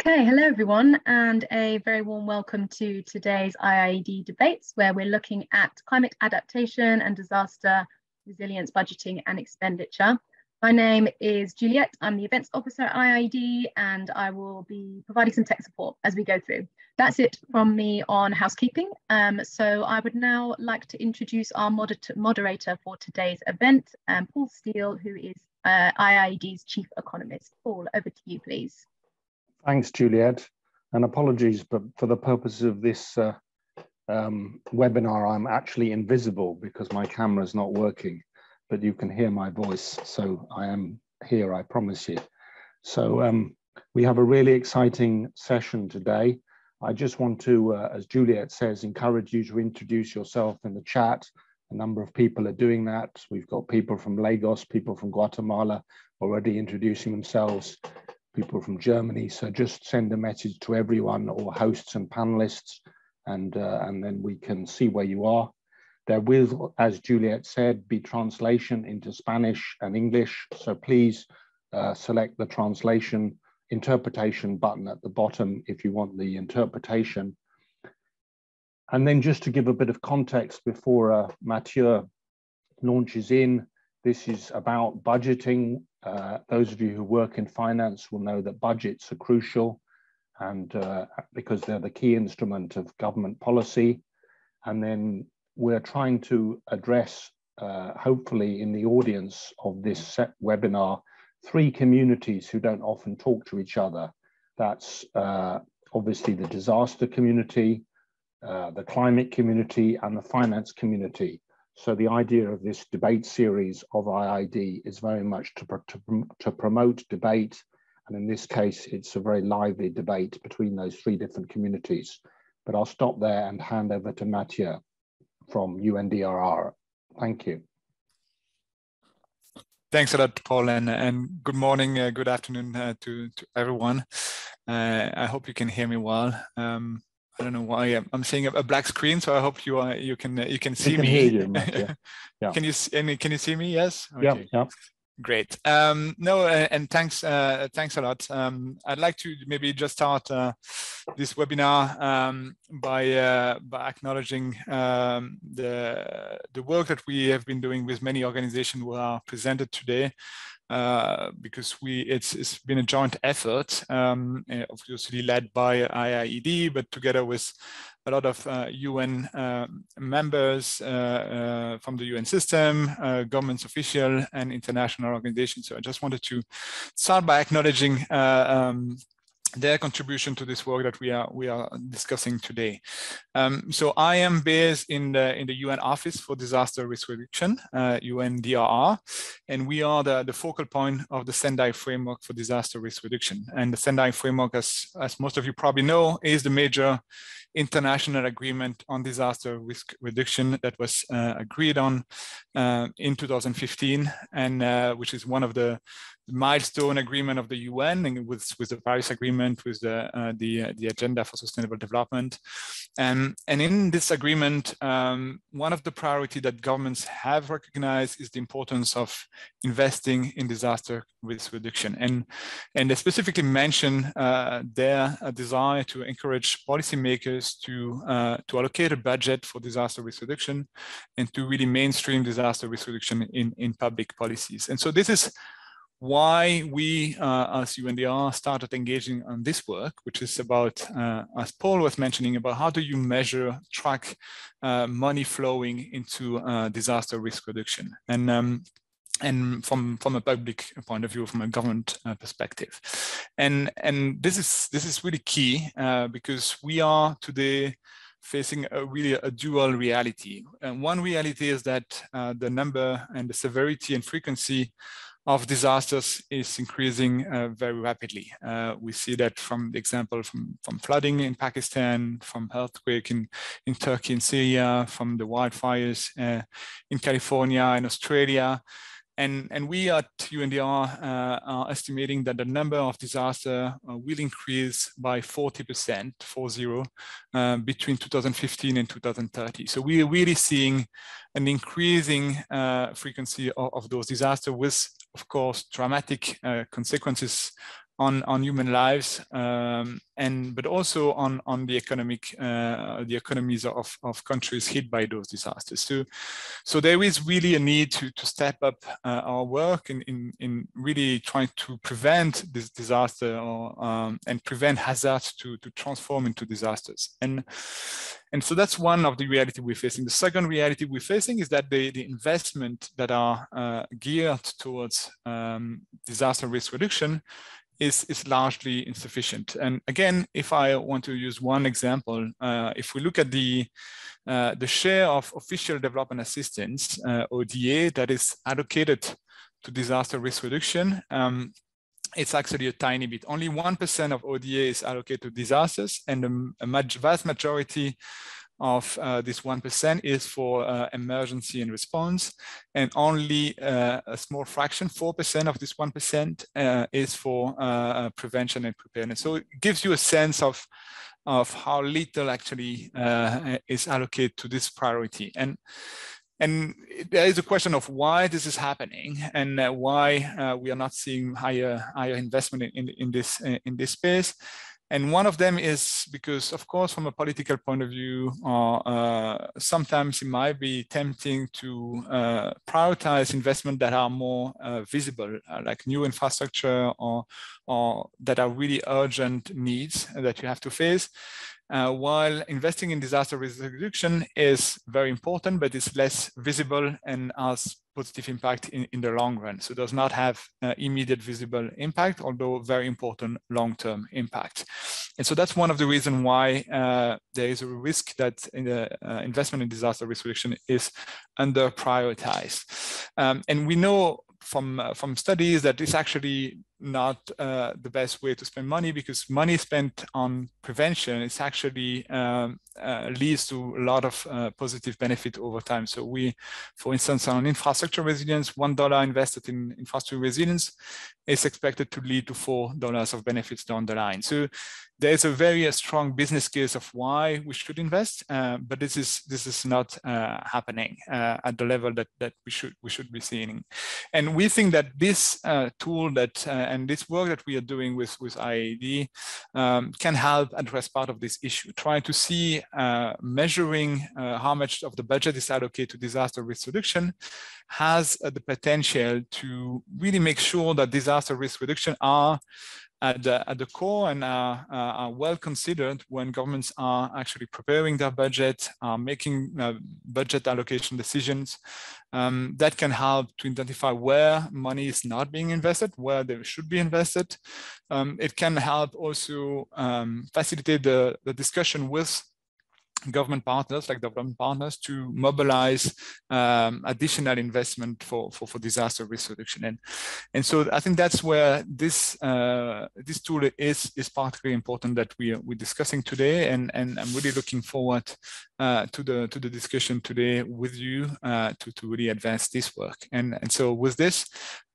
Okay, hello everyone, and a very warm welcome to today's IIED debates, where we're looking at climate adaptation and disaster resilience budgeting and expenditure. My name is Juliet. I'm the events officer at IIED, and I will be providing some tech support as we go through. That's it from me on housekeeping. Um, so I would now like to introduce our moder moderator for today's event, um, Paul Steele, who is uh, IIED's chief economist. Paul, over to you, please. Thanks, Juliet. And apologies, but for the purpose of this uh, um, webinar, I'm actually invisible because my camera is not working but you can hear my voice. So I am here, I promise you. So um, we have a really exciting session today. I just want to, uh, as Juliet says, encourage you to introduce yourself in the chat. A number of people are doing that. We've got people from Lagos, people from Guatemala already introducing themselves, people from Germany. So just send a message to everyone, or hosts and panelists, and, uh, and then we can see where you are. There will, as Juliet said, be translation into Spanish and English. So please uh, select the translation interpretation button at the bottom if you want the interpretation. And then just to give a bit of context before uh, Mathieu launches in, this is about budgeting. Uh, those of you who work in finance will know that budgets are crucial and uh, because they're the key instrument of government policy. And then we're trying to address, uh, hopefully in the audience of this webinar, three communities who don't often talk to each other. That's uh, obviously the disaster community, uh, the climate community, and the finance community. So the idea of this debate series of IIED is very much to, to, to promote debate. And in this case, it's a very lively debate between those three different communities. But I'll stop there and hand over to Mathieu from UNDRR. Thank you. Thanks a lot, Paul, and, and good morning, uh, good afternoon uh, to, to everyone. Uh, I hope you can hear me well. Um, I don't know why I'm, I'm seeing a, black screen, so I hope you are you can you can see can me. Hear you, yeah. yeah. Can you can you see me? Yes. Okay. Yeah. Yeah. Great. Um, no, uh, and thanks, uh, thanks a lot. Um, I'd like to maybe just start uh, this webinar um, by uh, by acknowledging um, the the work that we have been doing with many organizations who are presented today. Uh, because we it's, it's been a joint effort, um, eh, obviously led by IIED, but together with a lot of uh, UN uh, members uh, uh, from the UN system, uh, governments official, and international organizations. So I just wanted to start by acknowledging um, their contribution to this work that we are we are discussing today. Um, so I am based in the in the UN Office for Disaster Risk Reduction, uh, UNDRR, and we are the, the focal point of the Sendai Framework for Disaster Risk Reduction. And the Sendai Framework, as as most of you probably know, is the major international agreement on disaster risk reduction that was uh, agreed on uh, in 2015, and uh, which is one of the milestone agreement of the UN and with, with the Paris Agreement, with the, uh, the, uh, the Agenda for Sustainable Development. Um, and in this agreement, um, one of the priority that governments have recognized is the importance of investing in disaster risk reduction. And, and they specifically mention uh, their uh, desire to encourage policymakers to, uh, to allocate a budget for disaster risk reduction and to really mainstream disaster risk reduction in, in public policies. And so this is why we, uh, as UNDRR, started engaging on this work, which is about, uh, as Paul was mentioning, about how do you measure, track uh, money flowing into uh, disaster risk reduction. And um, and from from a public point of view, from a government uh, perspective, and and this is this is really key uh, because we are today facing a really a dual reality. And one reality is that uh, the number and the severity and frequency of disasters is increasing uh, very rapidly. Uh, we see that from the example from, from flooding in Pakistan, from earthquake in, in Turkey and Syria, from the wildfires uh, in California and Australia. And, and we at UNDRR uh, are estimating that the number of disasters uh, will increase by 40%, 40, uh, between 2015 and 2030. So we are really seeing an increasing frequency of, of, those disasters with, of course, dramatic uh, consequences on, on human lives um, and but also on, on the economic uh, the economies of, of countries hit by those disasters. So, so there is really a need to, to step up uh, our work in, in, in really trying to prevent this disaster or, um, and prevent hazards to, to transform into disasters. And, and so that's one of the reality we're facing. The second reality we're facing is that the, the investment that are uh, geared towards um, disaster risk reduction is, is largely insufficient. And again, if I want to use one example, uh, if we look at the, uh, the share of official development assistance, uh, ODA, that is allocated to disaster risk reduction, um, it's actually a tiny bit. Only 1% of ODA is allocated to disasters and a, a vast majority of uh, this 1% is for uh, emergency and response, and only uh, a small fraction, 4% of this 1% uh, is for uh, uh, prevention and preparedness. So it gives you a sense of, of how little actually is allocated to this priority. And and there is a question of why this is happening and why we are not seeing higher higher investment in, in, in this in this space. And one of them is because, of course, from a political point of view, uh, uh, sometimes it might be tempting to uh, prioritize investment that are more uh, visible, uh, like new infrastructure or, or that are really urgent needs that you have to face. Uh, while investing in disaster risk reduction is very important, but it's less visible and has positive impact in, in the long run. So does not have uh, immediate visible impact, although very important long-term impact. And so that's one of the reasons why uh, there is a risk that in the uh, investment in disaster risk reduction is under prioritized. Um, and we know from uh, from studies that it's actually not uh, the best way to spend money because money spent on prevention is actually um, uh, leads to a lot of positive benefit over time. So we, for instance, on infrastructure resilience, one dollar invested in infrastructure resilience is expected to lead to four dollars of benefits down the line. So there's a very uh, strong business case of why we should invest, uh, but this is this is not uh, happening uh, at the level that that we should we should be seeing. And we think that this uh, tool that uh, and this work that we are doing with with IIED um, can help address part of this issue. Trying to see measuring how much of the budget is allocated to disaster risk reduction has the potential to really make sure that disaster risk reduction are at the, at the core and are, are, well considered when governments are actually preparing their budget, are making uh, budget allocation decisions. Um, that can help to identify where money is not being invested, where they should be invested. Um, it can help also um, facilitate the, the discussion with government partners like development partners to mobilize um, additional investment for, for, for disaster risk reduction. And, and so I think that's where this uh, this tool is is particularly important that we are we're discussing today. And, and I'm really looking forward uh, to the to the discussion today with you uh, to, to really advance this work. And, and so with this,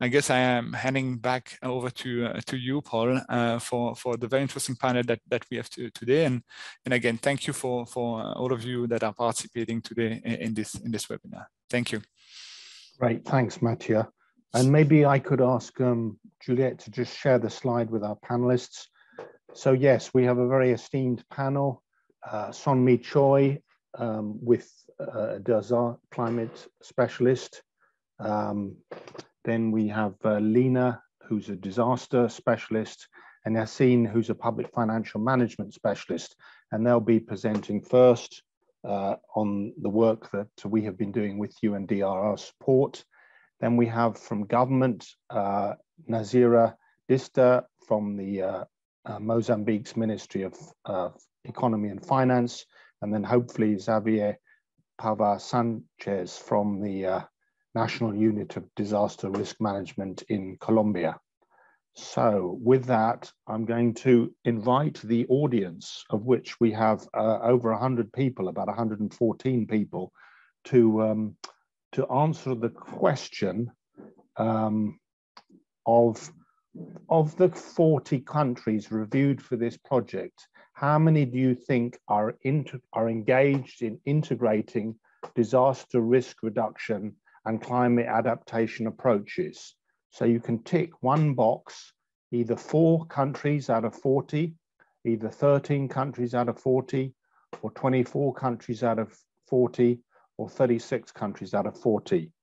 I guess I am handing back over to uh, to you, Paul, uh, for, for the very interesting panel that, that we have to, today. And, and again, thank you for, for uh, all of you that are participating today in this in this webinar. Thank you. Great, thanks, Mathieu. And maybe I could ask um, Juliet to just share the slide with our panelists. So yes, we have a very esteemed panel. Uh, Seon-Mi Choi um, with uh, Dazar climate specialist. Um, then we have uh, Lena, who's a disaster specialist, and Yacine, who's a public financial management specialist and they'll be presenting first uh, on the work that we have been doing with UNDRR support. Then we have from government, uh, Nazira Dista from the uh, uh Mozambique's Ministry of Economy and Finance, and then hopefully Xavier Pava Sanchez from the uh, National Unit of Disaster Risk Management in Colombia. So with that, I'm going to invite the audience, of which we have uh, over 100 people, about 114 people, to, um, to answer the question um, of, of the 40 countries reviewed for this project, how many do you think are, are engaged in integrating disaster risk reduction and climate adaptation approaches? So you can tick one box either four countries out of 40, either 13 countries out of 40, or 24 countries out of 40, or 36 countries out of 40.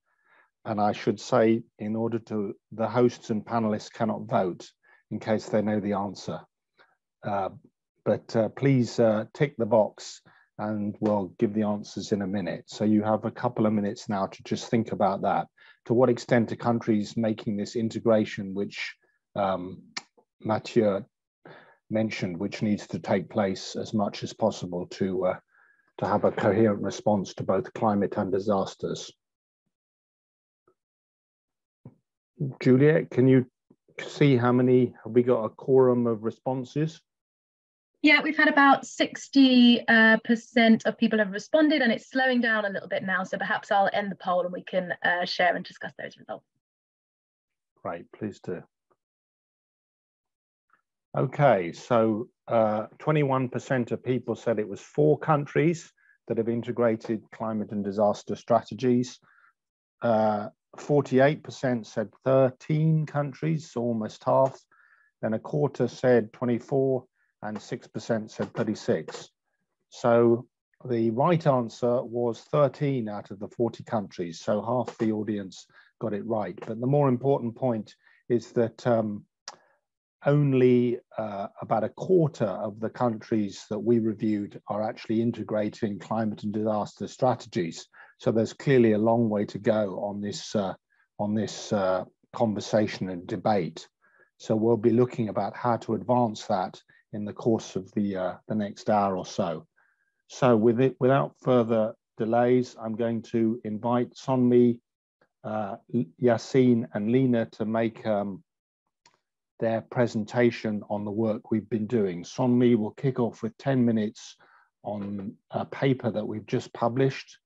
And I should say, in order to, the hosts and panelists cannot vote in case they know the answer. Uh, but uh, please uh, tick the box and we'll give the answers in a minute. So you have a couple of minutes now to just think about that. To what extent are countries making this integration, which um, Mathieu mentioned, which needs to take place as much as possible to, uh, to have a coherent response to both climate and disasters. Juliet, can you see how many, have we got a quorum of responses? Yeah, we've had about 60% uh, of people have responded and it's slowing down a little bit now. So perhaps I'll end the poll and we can uh, share and discuss those results. Great, please do. Okay, so 21% uh, of people said it was four countries that have integrated climate and disaster strategies. 48% uh, said 13 countries, so almost half. Then a quarter said 24, and 6% said 36. So the right answer was 13 out of the 40 countries, so half the audience got it right. But the more important point is that um, only uh, about a quarter of the countries that we reviewed are actually integrating climate and disaster strategies. So there's clearly a long way to go on this, uh, on this uh, conversation and debate. So we'll be looking about how to advance that in the course of the, uh, the next hour or so. So with it, without further delays, I'm going to invite Seon-Mi, uh, and Lena to make um, their presentation on the work we've been doing. Seon-Mi will kick off with 10 minutes on a paper that we've just published.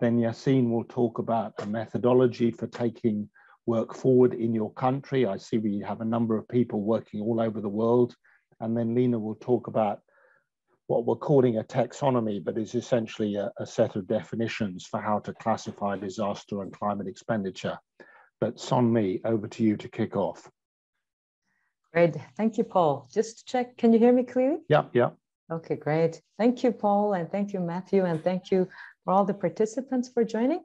Then Yacine will talk about a methodology for taking work forward in your country. I see we have a number of people working all over the world and then Lena will talk about what we're calling a taxonomy, but is essentially a, a, set of definitions for how to classify disaster and climate expenditure. But Seon-Mi, over to you to kick off. Great, thank you, Paul. Just to check, can you hear me clearly? Yeah, yeah. Okay, great. Thank you, Paul, and thank you, Matthew, and thank you for all the participants for joining.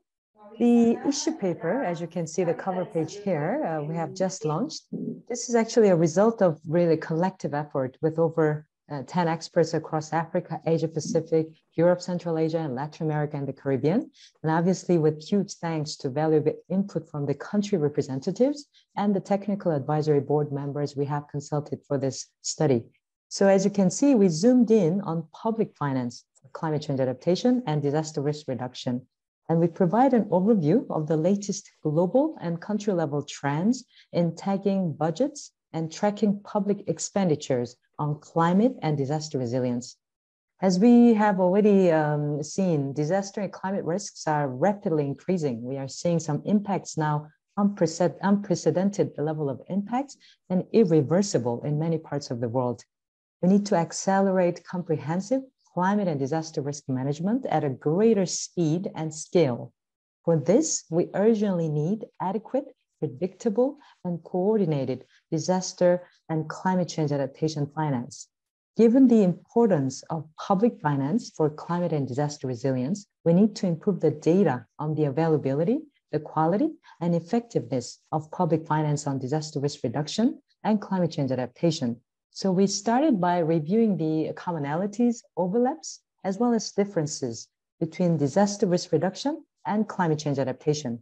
The issue paper, as you can see the cover page here, uh, we have just launched. This is actually a result of really collective effort with over uh, 10 experts across Africa, Asia Pacific, Europe, Central Asia, and Latin America and the Caribbean. And obviously with huge thanks to valuable input from the country representatives and the technical advisory board members we have consulted for this study. So as you can see, we zoomed in on public finance, climate change adaptation, and disaster risk reduction and we provide an overview of the latest global and country level trends in tagging budgets and tracking public expenditures on climate and disaster resilience. As we have already um, seen, disaster and climate risks are rapidly increasing. We are seeing some impacts now, unprecedented level of impacts and irreversible in many parts of the world. We need to accelerate comprehensive climate and disaster risk management at a greater speed and scale. For this, we urgently need adequate, predictable, and coordinated disaster and climate change adaptation finance. Given the importance of public finance for climate and disaster resilience, we need to improve the data on the availability, the quality, and effectiveness of public finance on disaster risk reduction and climate change adaptation so we started by reviewing the commonalities, overlaps, as well as differences between disaster risk reduction and climate change adaptation.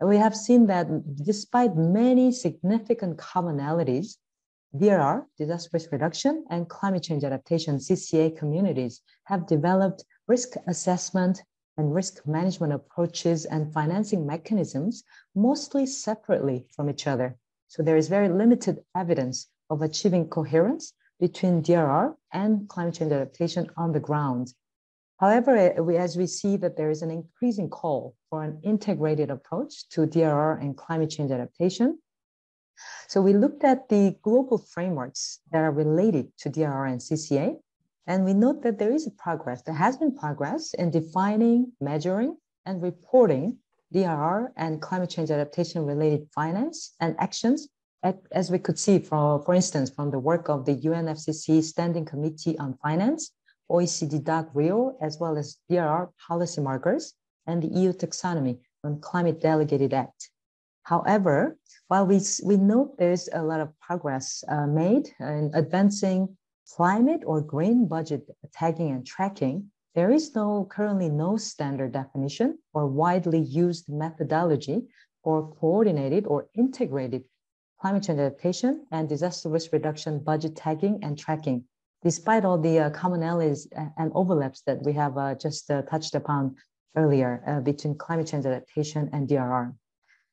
And we have seen that despite many significant commonalities, DRR, disaster risk reduction, and climate change adaptation, CCA communities have developed risk assessment and risk management approaches and financing mechanisms mostly separately from each other. So there is very limited evidence of achieving coherence between DRR and climate change adaptation on the ground. However, eh, we, as we see that there is an increasing call for an integrated approach to DRR and climate change adaptation. So we looked at the global frameworks that are related to DRR and CCA, and we note that there is a progress, there has been progress in defining, measuring, and reporting DRR and climate change adaptation related finance and actions as we could see, from, for instance, from the work of the UNFCCC Standing Committee on Finance, OECD DAC Rio, as well as DRR policy markers, and the EU taxonomy on Climate Delegated Act. However, while we, we note there's a lot of progress uh, made in advancing climate or green budget tagging and tracking, there is no currently no standard definition or widely used methodology for coordinated or integrated climate change adaptation and disaster risk reduction budget tagging and tracking, despite all the uh, commonalities and overlaps that we have uh, just uh, touched upon earlier uh, between climate change adaptation and DRR.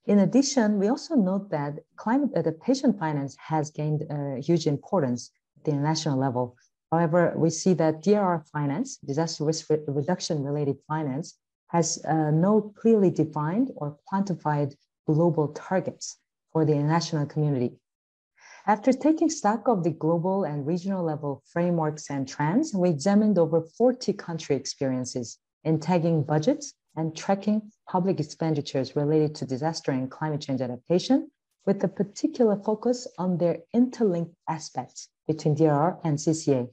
In addition, we also note that climate adaptation finance has gained uh, huge importance at the national level. However, we see that DRR finance, disaster risk reduction related finance, has uh, no clearly defined or quantified global targets for the international community. After taking stock of the global and regional level frameworks and trends, we examined over 40 country experiences in tagging budgets and tracking public expenditures related to disaster and climate change adaptation, with a particular focus on their interlinked aspects between DRR and CCA.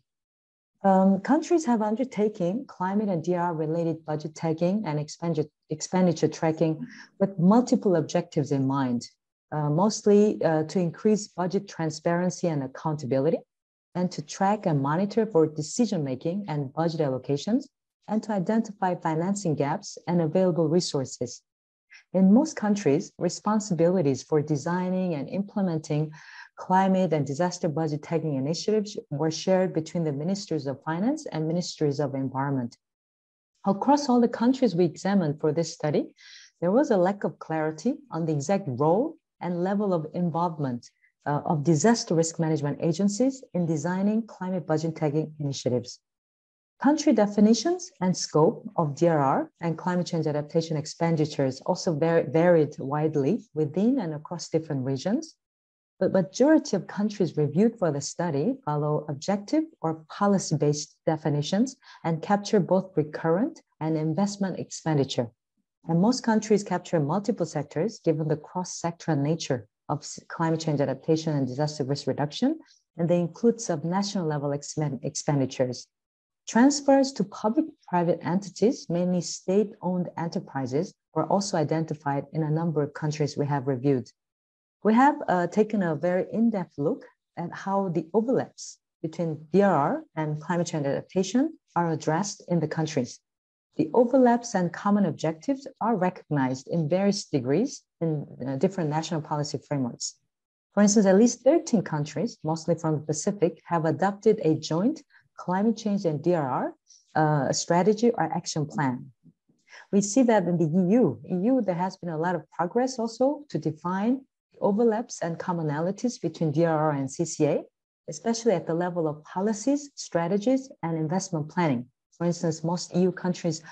Um, countries have undertaken climate and DRR related budget tagging and expenditure, expenditure tracking with multiple objectives in mind, uh, mostly uh, to increase budget transparency and accountability, and to track and monitor for decision making and budget allocations, and to identify financing gaps and available resources. In most countries, responsibilities for designing and implementing climate and disaster budget tagging initiatives were shared between the ministers of finance and ministries of environment. Across all the countries we examined for this study, there was a lack of clarity on the exact role and level of involvement uh, of disaster risk management agencies in designing climate budget tagging initiatives. Country definitions and scope of DRR and climate change adaptation expenditures also varied widely within and across different regions. But majority of countries reviewed for the study follow objective or policy-based definitions and capture both recurrent and investment expenditure. And most countries capture multiple sectors given the cross-sectoral nature of climate change adaptation and disaster risk reduction, and they include subnational level expenditures Transfers to public-private entities, mainly state-owned enterprises, were also identified in a number of countries we have reviewed. We have uh, taken a very in-depth look at how the overlaps between DRR and climate change adaptation are addressed in the countries. The overlaps and common objectives are recognized in various degrees in uh, different national policy frameworks. For instance, at least 13 countries, mostly from the Pacific, have adopted a joint climate change and DRR uh, strategy or action plan. We see that in the EU, EU, there has been a lot of progress also to define overlaps and commonalities between DRR and CCA, especially at the level of policies, strategies, and investment planning. For instance, most EU countries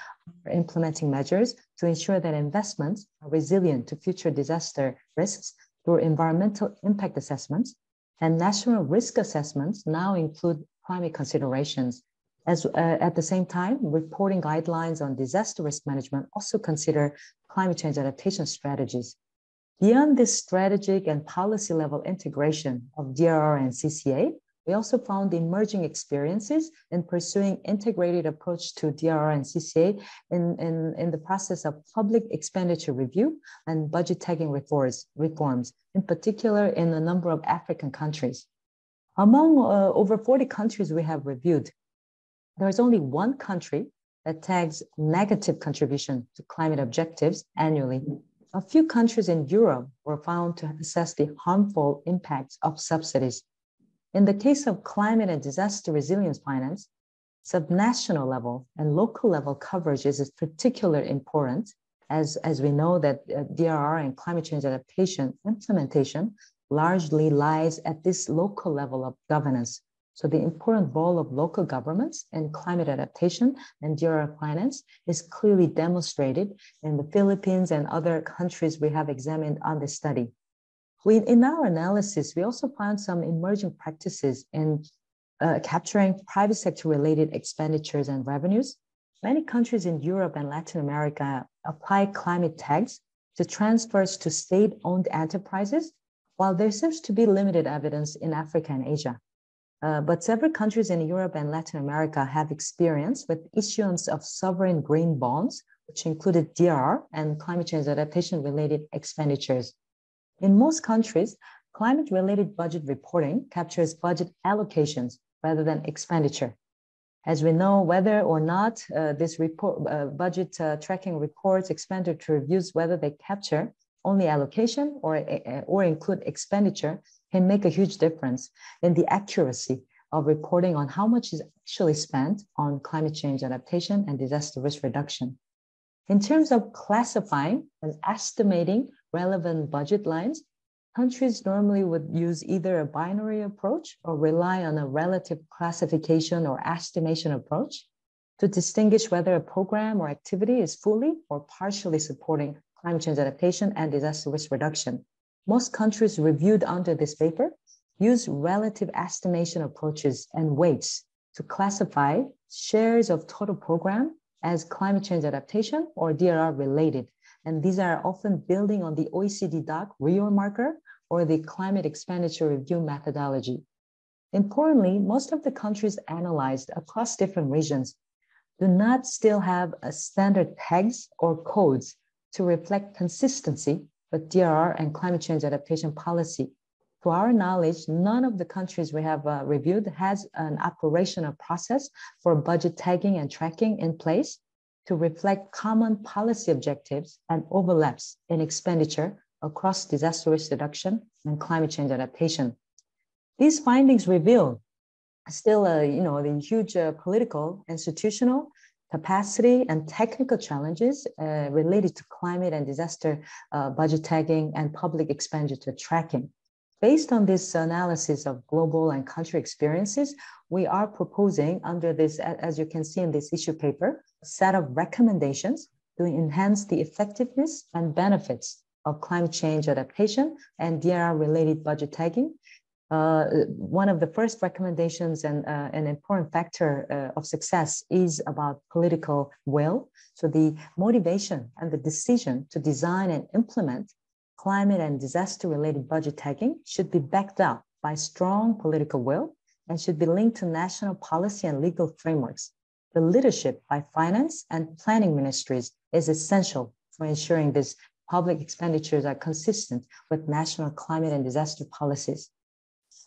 are implementing measures to ensure that investments are resilient to future disaster risks through environmental impact assessments, and national risk assessments now include climate considerations. As, uh, at the same time, reporting guidelines on disaster risk management also consider climate change adaptation strategies. Beyond this strategic and policy level integration of DRR and CCA, we also found emerging experiences in pursuing integrated approach to DRR and CCA in, in, in the process of public expenditure review and budget tagging reforms, reforms, in particular in a number of African countries. Among uh, over 40 countries we have reviewed, there is only one country that tags negative contribution to climate objectives annually. A few countries in Europe were found to assess the harmful impacts of subsidies in the case of climate and disaster resilience finance, subnational level and local level coverage is particularly important as, as we know that uh, DRR and climate change adaptation implementation largely lies at this local level of governance. So the important role of local governments in climate adaptation and DRR finance is clearly demonstrated in the Philippines and other countries we have examined on this study. We, in our analysis, we also found some emerging practices in uh, capturing private sector related expenditures and revenues. Many countries in Europe and Latin America apply climate tags to transfers to state owned enterprises while there seems to be limited evidence in Africa and Asia. Uh, but several countries in Europe and Latin America have experience with issuance of sovereign green bonds, which included DRR and climate change adaptation related expenditures. In most countries, climate related budget reporting captures budget allocations rather than expenditure. As we know, whether or not uh, this report, uh, budget uh, tracking reports, expenditure reviews, whether they capture only allocation or, uh, or include expenditure can make a huge difference in the accuracy of reporting on how much is actually spent on climate change adaptation and disaster risk reduction. In terms of classifying and estimating relevant budget lines, countries normally would use either a binary approach or rely on a relative classification or estimation approach to distinguish whether a program or activity is fully or partially supporting climate change adaptation and disaster risk reduction. Most countries reviewed under this paper use relative estimation approaches and weights to classify shares of total program as climate change adaptation or DRR related and these are often building on the OECD DAC Rio marker or the climate expenditure review methodology. Importantly, most of the countries analyzed across different regions do not still have a standard tags or codes to reflect consistency with DRR and climate change adaptation policy. To our knowledge, none of the countries we have uh, reviewed has an operational process for budget tagging and tracking in place to reflect common policy objectives and overlaps in expenditure across disaster risk reduction and climate change adaptation. These findings reveal still, uh, you know, the huge uh, political, institutional, capacity and technical challenges uh, related to climate and disaster uh, budget tagging and public expenditure tracking. Based on this analysis of global and country experiences, we are proposing under this, as you can see in this issue paper, a set of recommendations to enhance the effectiveness and benefits of climate change adaptation and DRR related budget tagging. Uh, one of the first recommendations and uh, an important factor uh, of success is about political will. So the motivation and the decision to design and implement climate and disaster related budget tagging should be backed up by strong political will and should be linked to national policy and legal frameworks. The leadership by finance and planning ministries is essential for ensuring these public expenditures are consistent with national climate and disaster policies.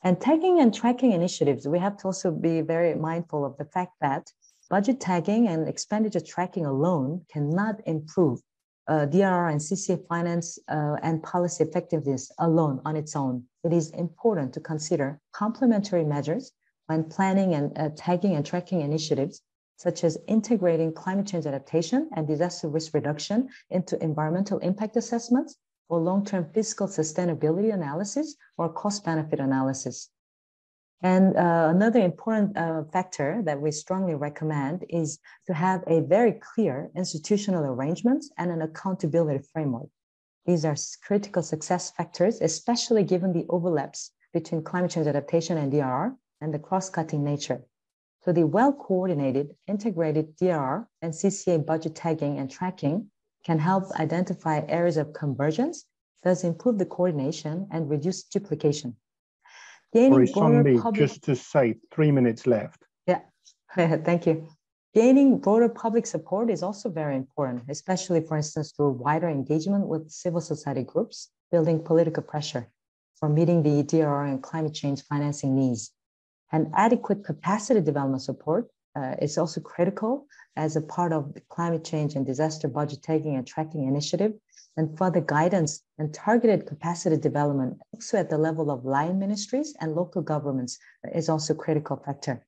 And tagging and tracking initiatives, we have to also be very mindful of the fact that budget tagging and expenditure tracking alone cannot improve uh, DRR and CCA finance uh, and policy effectiveness alone on its own, it is important to consider complementary measures when planning and uh, tagging and tracking initiatives, such as integrating climate change adaptation and disaster risk reduction into environmental impact assessments or long-term fiscal sustainability analysis or cost-benefit analysis. And uh, another important uh, factor that we strongly recommend is to have a very clear institutional arrangements and an accountability framework. These are critical success factors, especially given the overlaps between climate change adaptation and DRR and the cross-cutting nature. So the well-coordinated, integrated DRR and CCA budget tagging and tracking can help identify areas of convergence, thus improve the coordination and reduce duplication. Gaining Sorry, broader public... just to say, three minutes left. Yeah, thank you. Gaining broader public support is also very important, especially, for instance, through wider engagement with civil society groups, building political pressure for meeting the DRR and climate change financing needs. And adequate capacity development support uh, is also critical as a part of the climate change and disaster budget tagging and tracking initiative and further guidance and targeted capacity development also at the level of line ministries and local governments is also a critical factor.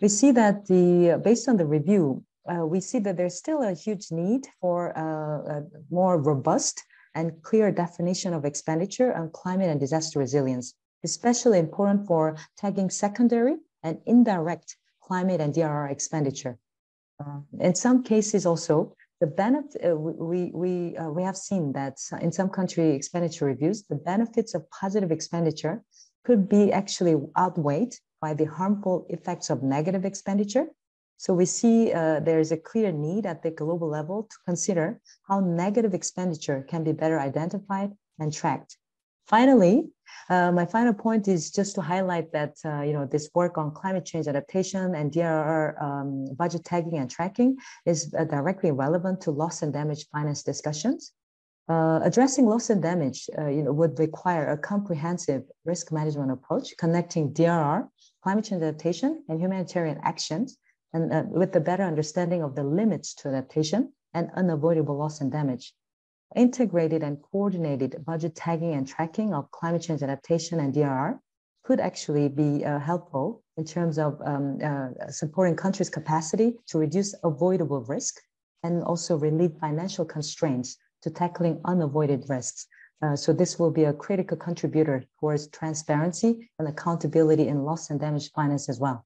We see that the based on the review, uh, we see that there's still a huge need for uh, a more robust and clear definition of expenditure on climate and disaster resilience, especially important for tagging secondary and indirect climate and DRR expenditure. Uh, in some cases also, the benefit uh, we we uh, we have seen that in some country expenditure reviews the benefits of positive expenditure could be actually outweighed by the harmful effects of negative expenditure. So we see uh, there is a clear need at the global level to consider how negative expenditure can be better identified and tracked. Finally Uh, my final point is just to highlight that uh, you know this work on climate change adaptation and DRR um, budget tagging and tracking is uh, directly relevant to loss and damage finance discussions. Uh, addressing loss and damage uh, you know, would require a comprehensive risk management approach connecting DRR, climate change adaptation, and humanitarian actions, and with a better understanding of the limits to adaptation and unavoidable loss and damage integrated and coordinated budget tagging and tracking of climate change adaptation and DRR could actually be uh, helpful in terms of um, uh, supporting countries' capacity to reduce avoidable risk and also relieve financial constraints to tackling unavoided risks. Uh, so this will be a critical contributor towards transparency and accountability in loss and damage finance as well.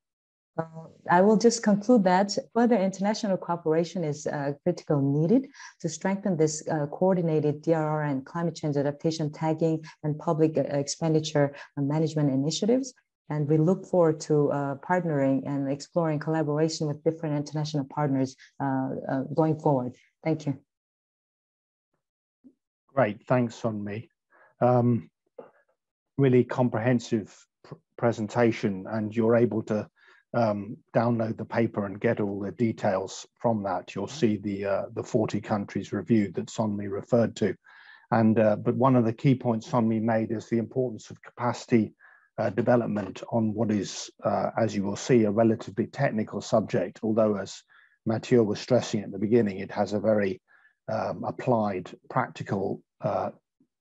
Uh, I will just conclude that further international cooperation is uh, critical needed to strengthen this uh, coordinated DRR and climate change adaptation tagging and public uh, expenditure management initiatives. And we look forward to uh, partnering and exploring collaboration with different international partners going forward. Thank you. Great, thanks, Seon-Mi. Um, really comprehensive pr presentation, and you're able to um, download the paper and get all the details from that, you'll see the uh, the 40 countries reviewed that Seon-Mi referred to. And uh, but one of the key points Seon-Mi made is the importance of capacity uh, development on what is, uh, as you will see, a relatively technical subject. Although, as Mathieu was stressing at the beginning, it has a very um, applied, practical uh,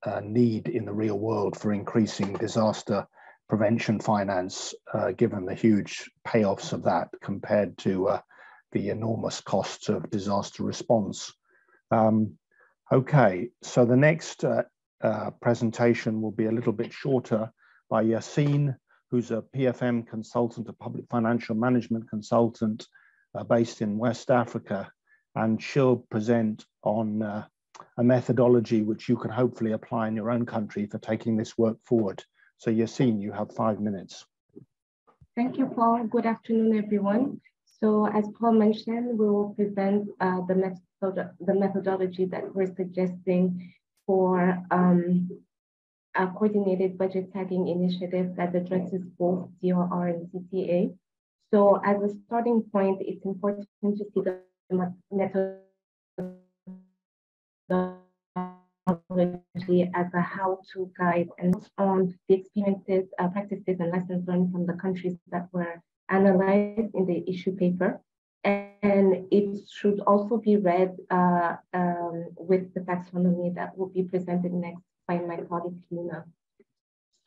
uh, need in the real world for increasing disaster prevention finance, uh, given the huge payoffs of that compared to uh, the enormous costs of disaster response. Um, okay, so the next uh, uh presentation will be a little bit shorter by Yacine, who's a PFM consultant, a public financial management consultant uh, based in West Africa, and she'll present on uh, a methodology which you can hopefully apply in your own country for taking this work forward. So Yacine, you have five minutes. Thank you, Paul. Good afternoon, everyone. So as Paul mentioned, we will present uh, the, method the methodology that we're suggesting for um, a coordinated budget tagging initiative that addresses both DRR and CCA. So as a starting point, it's important to see the method as a how-to guide and on the experiences, uh, practices, and lessons learned from the countries that were analyzed in the issue paper. And it should also be read uh, um, with the taxonomy that will be presented next by my colleague Lena.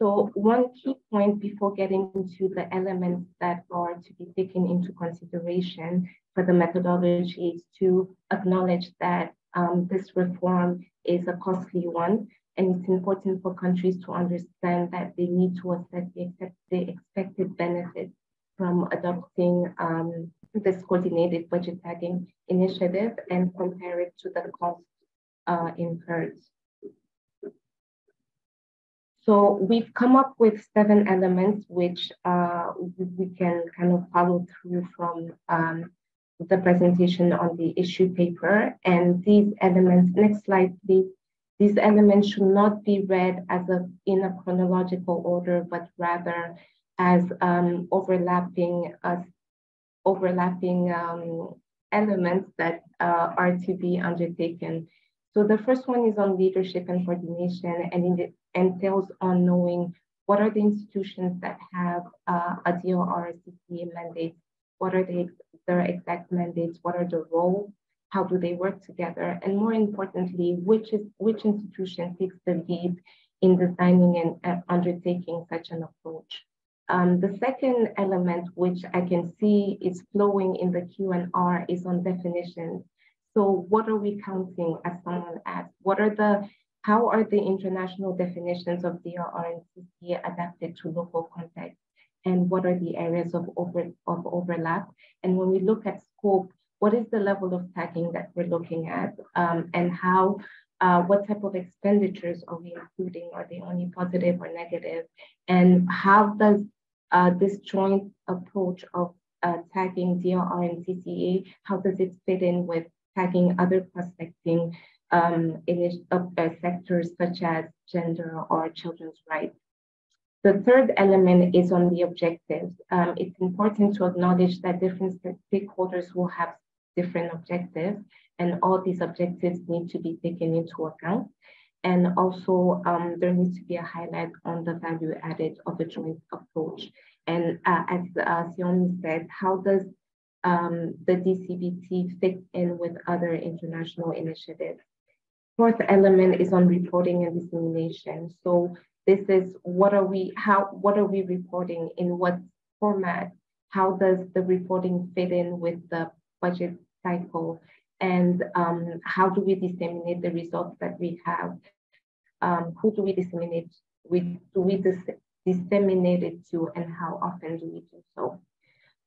So one key point before getting into the elements that are to be taken into consideration for the methodology is to acknowledge that um, this reform is a costly one. And it's important for countries to understand that they need to assess the, expected benefits from adopting um, this coordinated budget tagging initiative and compare it to the cost uh, incurred. So we've come up with seven elements which uh, we can kind of follow through from um, the presentation on the issue paper. And these elements, next slide, please. These elements should not be read as a in a chronological order, but rather as um, overlapping uh, overlapping um, elements that uh, are to be undertaken. So the first one is on leadership and coordination, and it entails on knowing what are the institutions that have uh, a CCA mandate, what are the their exact mandates, what are the roles, how do they work together, and more importantly, which is which institution takes the lead in designing and uh, undertaking such an approach. Um, the second element, which I can see is flowing in the Q&R, is on definitions. So what are we counting, as someone asked? What are the, how are the international definitions of DRR and adapted to local context? And what are the areas of, over, of overlap. And when we look at scope, what is the level of tagging that we're looking at um, and how, uh, what type of expenditures are we including? Are they only positive or negative? And how does uh, this joint approach of uh, tagging DRR and CCA, how does it fit in with tagging other prospecting um, in, uh, sectors such as gender or children's rights? The third element is on the objectives. Um, it's important to acknowledge that different stakeholders will have different objectives, and all these objectives need to be taken into account. And also, um, there needs to be a highlight on the value added of a joint approach. And uh, as uh, said, how does um, the DCBT fit in with other international initiatives? Fourth element is on reporting and dissemination. So this is what are we, how, what are we reporting in what format? How does the reporting fit in with the budget cycle? And um, how do we disseminate the results that we have? Um, who do we disseminate? We, do we dis disseminate it to and how often do we do so?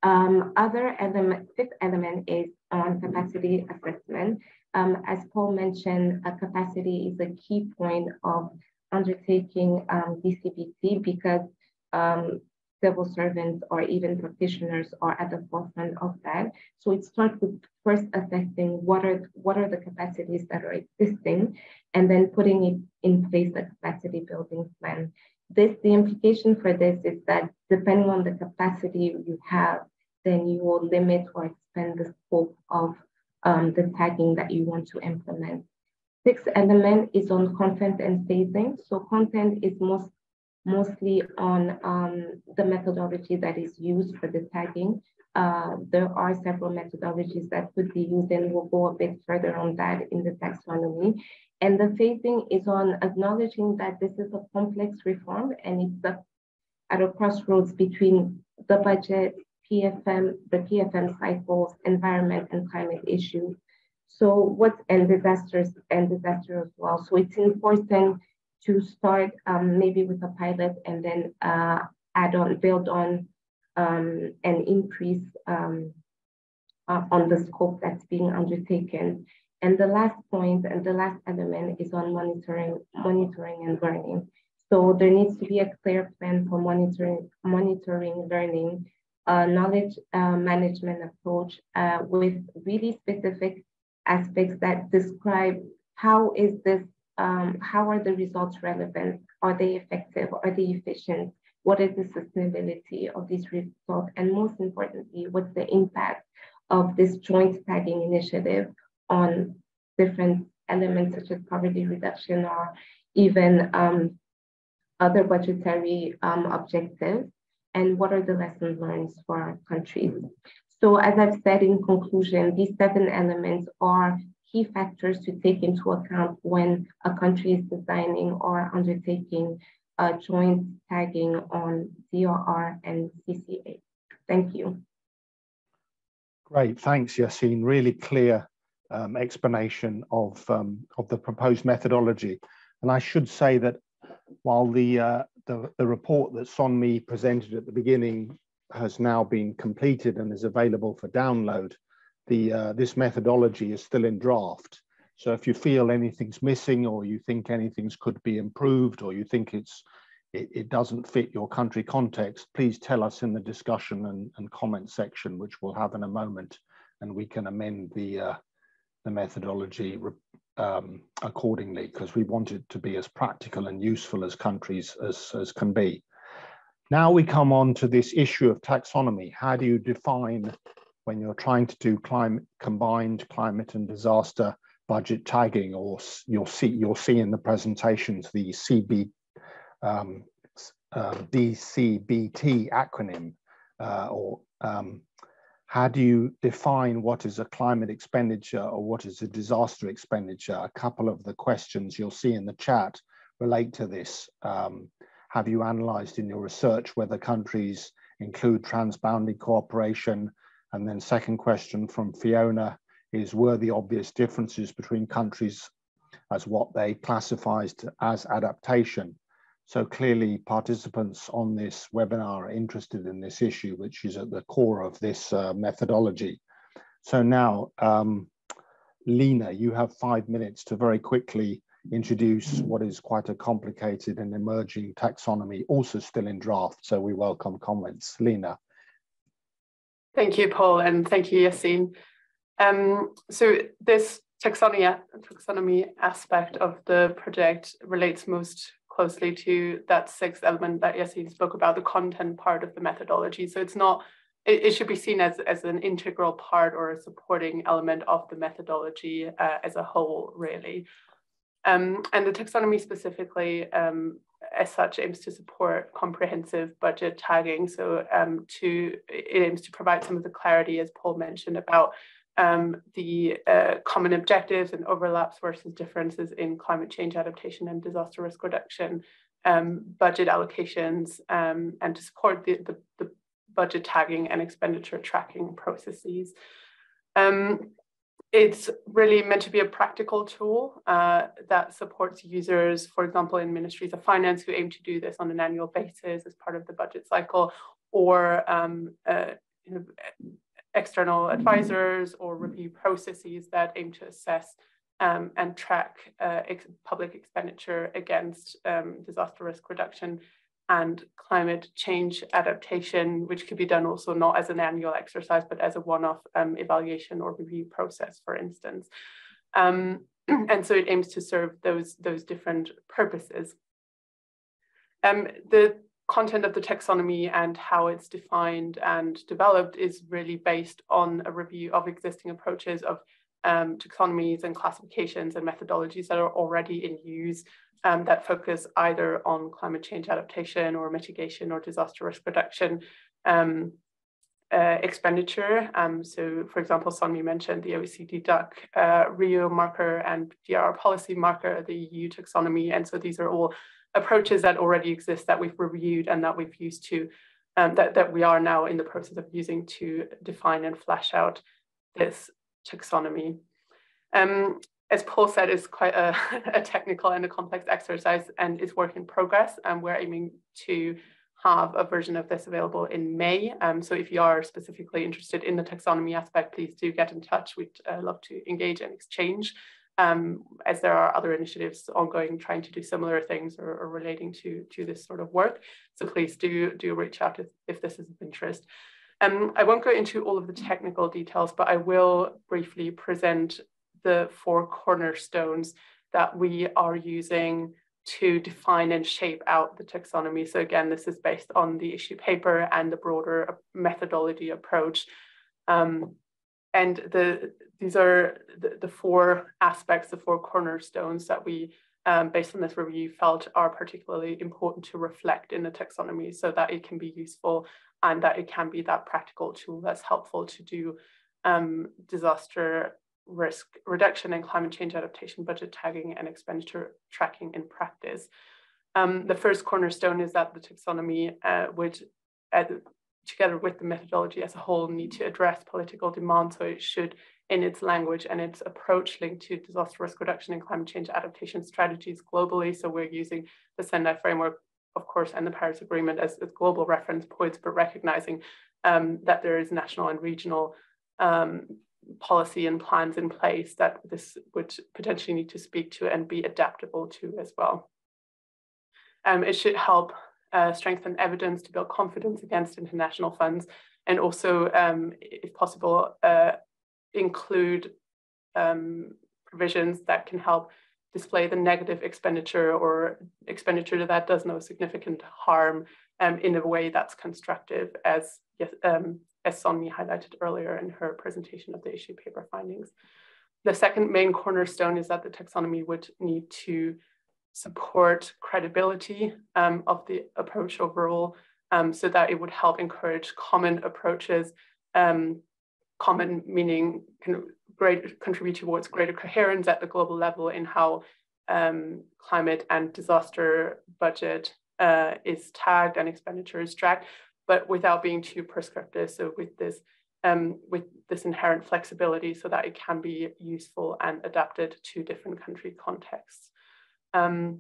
Um, other element, fifth element is on capacity assessment. Um, as Paul mentioned, a capacity is a key point of undertaking um, DCBT because um, civil servants or even practitioners are at the forefront of that. So it starts with first assessing what are what are the capacities that are existing, and then putting it in place a capacity building plan. This the implication for this is that depending on the capacity you have, then you will limit or expand the scope of um, the tagging that you want to implement. Sixth element is on content and phasing. So content is most mostly on um, the methodology that is used for the tagging. Uh, there are several methodologies that could be used and we'll go a bit further on that in the taxonomy. And the phasing is on acknowledging that this is a complex reform and it's a, at a crossroads between the budget, PFM, the PFM cycles, environment and climate issues. So what and disasters and disaster as well. So it's important to start um, maybe with a pilot and then uh, add on, build on um, and increase um, uh, on the scope that's being undertaken. And the last point and the last element is on monitoring, monitoring and learning. So there needs to be a clear plan for monitoring, monitoring learning, uh, knowledge management approach uh, with really specific aspects that describe how is this um, how are the results relevant? Are they effective? Are they efficient? What is the sustainability of these results? And most importantly, what's the impact of this joint tagging initiative on different elements such as poverty reduction or even um, other budgetary um, objectives? And what are the lessons learned for countries? So as I've said in conclusion, these seven elements are key factors to take into account when a country is designing or undertaking a joint tagging on DRR and CCA. Thank you. Great, thanks Yacine. Really clear um, explanation of, um, of the proposed methodology. And I should say that while the, uh, the, the report that Seon-Mi presented at the beginning has now been completed and is available for download, the uh, this methodology is still in draft. So if you feel anything's missing or you think anything's could be improved or you think it's it, it doesn't fit your country context, please tell us in the discussion and, and comment section, which we'll have in a moment, and we can amend the uh, the methodology um, accordingly because we want it to be as practical and useful as countries as, as can be. Now we come on to this issue of taxonomy. How do you define when you're trying to do climate combined climate and disaster budget tagging, or you'll see you'll see in the presentations the CB um, uh, DCBT acronym, uh, or um, how do you define what is a climate expenditure or what is a disaster expenditure? A couple of the questions you'll see in the chat relate to this. Um, have you analyzed in your research whether countries include transboundary cooperation and then second question from Fiona is, were the obvious differences between countries as what they classified as adaptation? So clearly participants on this webinar are interested in this issue, which is at the core of this uh, methodology. So now, um, Lena, you have five minutes to very quickly introduce what is quite a complicated and emerging taxonomy, also still in draft. So we welcome comments. Lena. Thank you, Paul, and thank you, Yacine. Um, so this taxonomy, taxonomy aspect of the project relates most closely to that sixth element that Yacine spoke about, the content part of the methodology. So it's not, it, should be seen as, as an integral part or a supporting element of the methodology uh, as a whole, really. Um, and the taxonomy specifically, um, as such, aims to support comprehensive budget tagging. So um, to it aims to provide some of the clarity, as Paul mentioned, about um, the uh, common objectives and overlaps versus differences in climate change adaptation and disaster risk reduction, um, budget allocations, um, and to support the, the, the, budget tagging and expenditure tracking processes. Um, it's really meant to be a practical tool uh, that supports users, for example, in ministries of finance who aim to do this on an annual basis as part of the budget cycle, or um, uh, external advisors or review processes that aim to assess um, and track uh, ex public expenditure against um, disaster risk reduction and climate change adaptation, which could be done also not as an annual exercise, but as a one-off um, evaluation or review process, for instance. Um, and so it aims to serve those, those different purposes. Um, the content of the taxonomy and how it's defined and developed is really based on a review of existing approaches of um, taxonomies and classifications and methodologies that are already in use um, that focus either on climate change adaptation or mitigation or disaster risk reduction um, uh, expenditure. Um, so, for example, Seon-Mi mentioned the OECD DAC uh, Rio marker and DRR policy marker, the EU taxonomy. And so these are all approaches that already exist that we've reviewed and that we've used to, um, that, that we are now in the process of using to define and flesh out this taxonomy. Um, as Paul said, is quite a, a, technical and a complex exercise and is work in progress. And we're aiming to have a version of this available in May. Um, so if you are specifically interested in the taxonomy aspect, please do get in touch. We'd uh, love to engage and exchange um, as there are other initiatives ongoing trying to do similar things or, or, relating to, to this sort of work. So please do, do reach out if, if this is of interest. Um, I won't go into all of the technical details, but I will briefly present the four cornerstones that we are using to define and shape out the taxonomy. So again, this is based on the issue paper and the broader methodology approach. Um, and the these are the, the, four aspects, the four cornerstones that we, um, based on this review, felt are particularly important to reflect in the taxonomy so that it can be useful and that it can be that practical tool that's helpful to do um, disaster risk reduction and climate change adaptation budget tagging and expenditure tracking in practice. Um, the first cornerstone is that the taxonomy uh, would, uh, together with the methodology as a whole, need to address political demand. So it should in its language and its approach linked to disaster risk reduction and climate change adaptation strategies globally. So we're using the Sendai framework, of course, and the Paris Agreement as, as global reference points, but recognizing um, that there is national and regional um, policy and plans in place that this would potentially need to speak to and be adaptable to as well. Um, it should help uh, strengthen evidence to build confidence against international funds and also, um, if possible, uh, include um, provisions that can help display the negative expenditure or expenditure that does no significant harm um, in a way that's constructive as, um, as Seon-Mi highlighted earlier in her presentation of the issue paper findings. The second main cornerstone is that the taxonomy would need to support credibility um, of the approach overall um, so that it would help encourage common approaches um, common meaning can great, contribute towards greater coherence at the global level in how um, climate and disaster budget uh, is tagged and expenditure is tracked, but without being too prescriptive. So with this, um, with this inherent flexibility so that it can be useful and adapted to different country contexts. Um,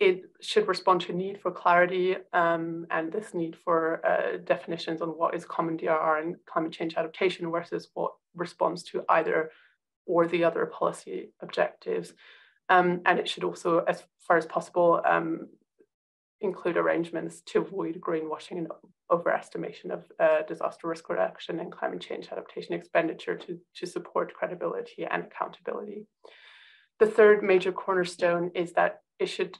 it should respond to need for clarity um, and this need for uh, definitions on what is common DRR and climate change adaptation versus what responds to either or the other policy objectives. Um, and it should also, as far as possible, um, include arrangements to avoid greenwashing and overestimation of uh, disaster risk reduction and climate change adaptation expenditure to, to support credibility and accountability. The third major cornerstone is that it should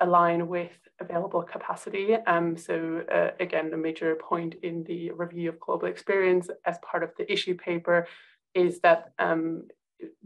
align with available capacity. Um, so uh, again, a major point in the review of global experience as part of the issue paper is that um,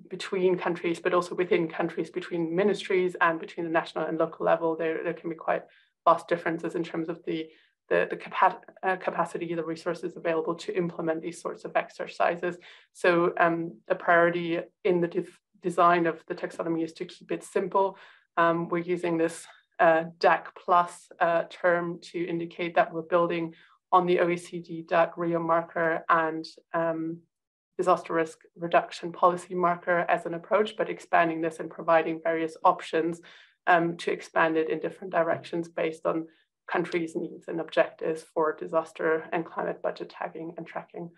between countries, but also within countries, between ministries and between the national and local level, there, there can be quite vast differences in terms of the the, the capa uh, capacity, the resources available to implement these sorts of exercises. So um, a priority in the design of the taxonomy is to keep it simple. Um, we're using this uh, DAC plus uh, term to indicate that we're building on the OECD DAC Rio marker and um, disaster risk reduction policy marker as an approach, but expanding this and providing various options um, to expand it in different directions based on countries' needs and objectives for disaster and climate budget tagging and tracking.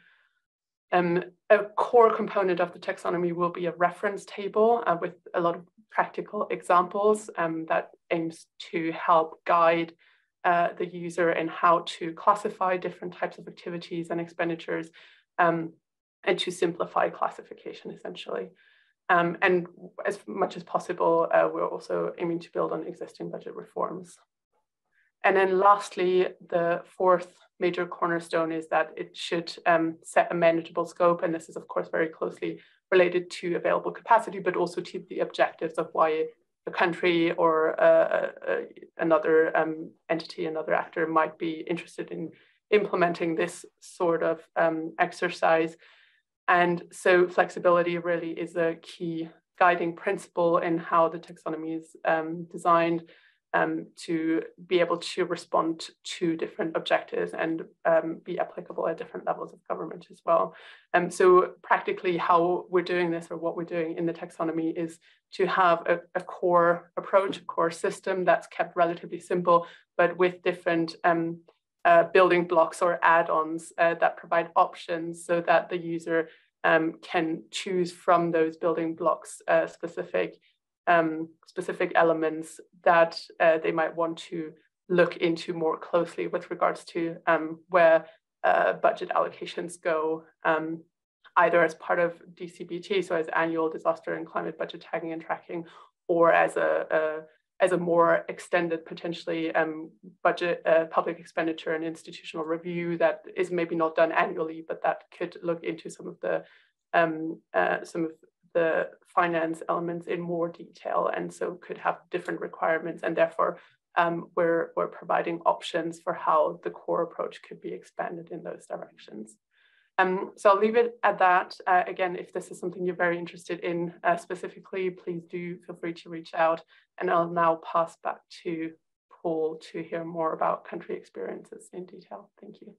Um, a core component of the taxonomy will be a reference table uh, with a lot of practical examples um, that aims to help guide uh, the user in how to classify different types of activities and expenditures um, and to simplify classification essentially. Um, and as much as possible, uh, we're also aiming to build on existing budget reforms. And then lastly, the fourth major cornerstone is that it should um, set a manageable scope. And this is, of course, very closely related to available capacity, but also to the objectives of why a country or uh, uh, another um, entity, another actor might be interested in implementing this sort of um, exercise. And so flexibility really is a key guiding principle in how the taxonomy is um, designed um, to be able to respond to different objectives and um, be applicable at different levels of government as well. Um, so practically how we're doing this or what we're doing in the taxonomy is to have a, a core approach, a core system that's kept relatively simple, but with different um, uh, building blocks or add-ons uh, that provide options so that the user um, can choose from those building blocks uh, specific um, specific elements that uh, they might want to look into more closely with regards to um, where uh, budget allocations go, um, either as part of DCBT, so as annual disaster and climate budget tagging and tracking, or as a, a as a more extended potentially um, budget uh, public expenditure and institutional review that is maybe not done annually, but that could look into some of the um, uh, some of the finance elements in more detail and so could have different requirements and therefore um, we're, we're providing options for how the core approach could be expanded in those directions. Um, so I'll leave it at that. Uh, again, if this is something you're very interested in uh, specifically, please do feel free to reach out. And I'll now pass back to Paul to hear more about country experiences in detail. Thank you.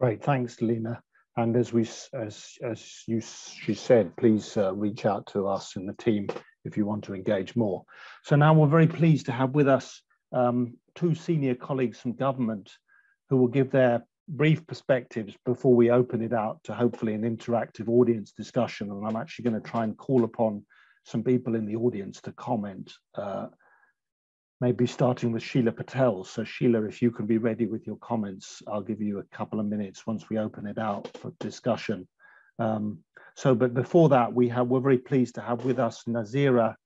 Great, thanks, Lena. And as we, as as you, she said, please uh, reach out to us in the team if you want to engage more. So now we're very pleased to have with us um, two senior colleagues from government who will give their brief perspectives before we open it out to hopefully an interactive audience discussion. And I'm actually going to try and call upon some people in the audience to comment uh, maybe starting with Sheela Patel. So Sheela, if you can be ready with your comments, I'll give you a couple of minutes once we open it out for discussion. Um, so, but before that, we have, we're very pleased to have with us Nazira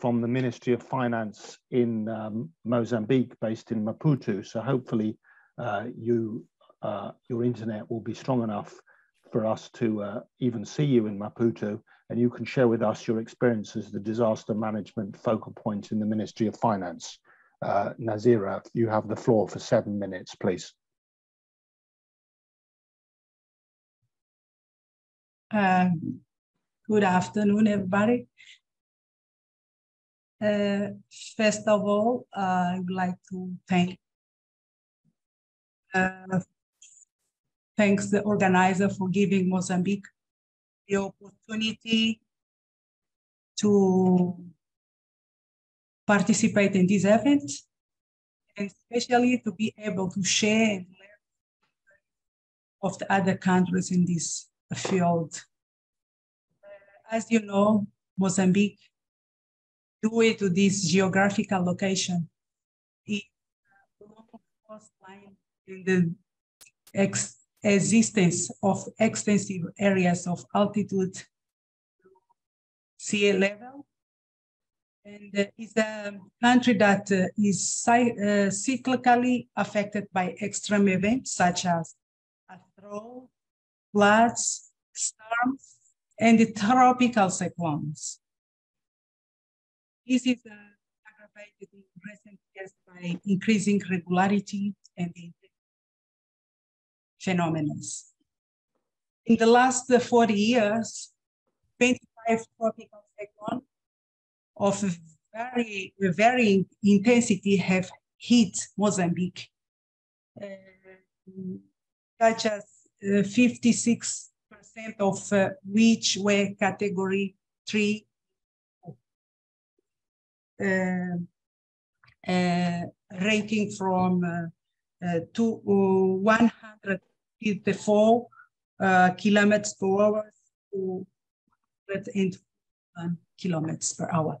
from the Ministry of Finance in um, Mozambique, based in Maputo. So hopefully uh, you, uh, your internet will be strong enough for us to uh, even see you in Maputo and you can share with us your experience as the disaster management focal point in the Ministry of Finance. Uh, Nazira, you have the floor for seven minutes, please. Uh, good afternoon, everybody. Uh, first of all, uh, I would like to thank uh, thanks the organizer for giving Mozambique the opportunity to participate in this event, and especially to be able to share of the other countries in this field. Uh, as you know, Mozambique, due to this geographical location, is a uh, coastline in the ex existence of extensive areas of altitude sea level. and uh, is a country that uh, is uh, cyclically affected by extreme events such as a drought, floods, storms, and the tropical cyclones. This is uh, aggravated in recent years by increasing regularity and phenomena. In the last 40 years, 25 tropical cyclones of very, very intensity have hit Mozambique, uh, such as 56% uh, of uh, which were category three uh, uh, ranking from uh, Uh, to uh, 154 uh, kilometers per hour to 101 kilometers per hour.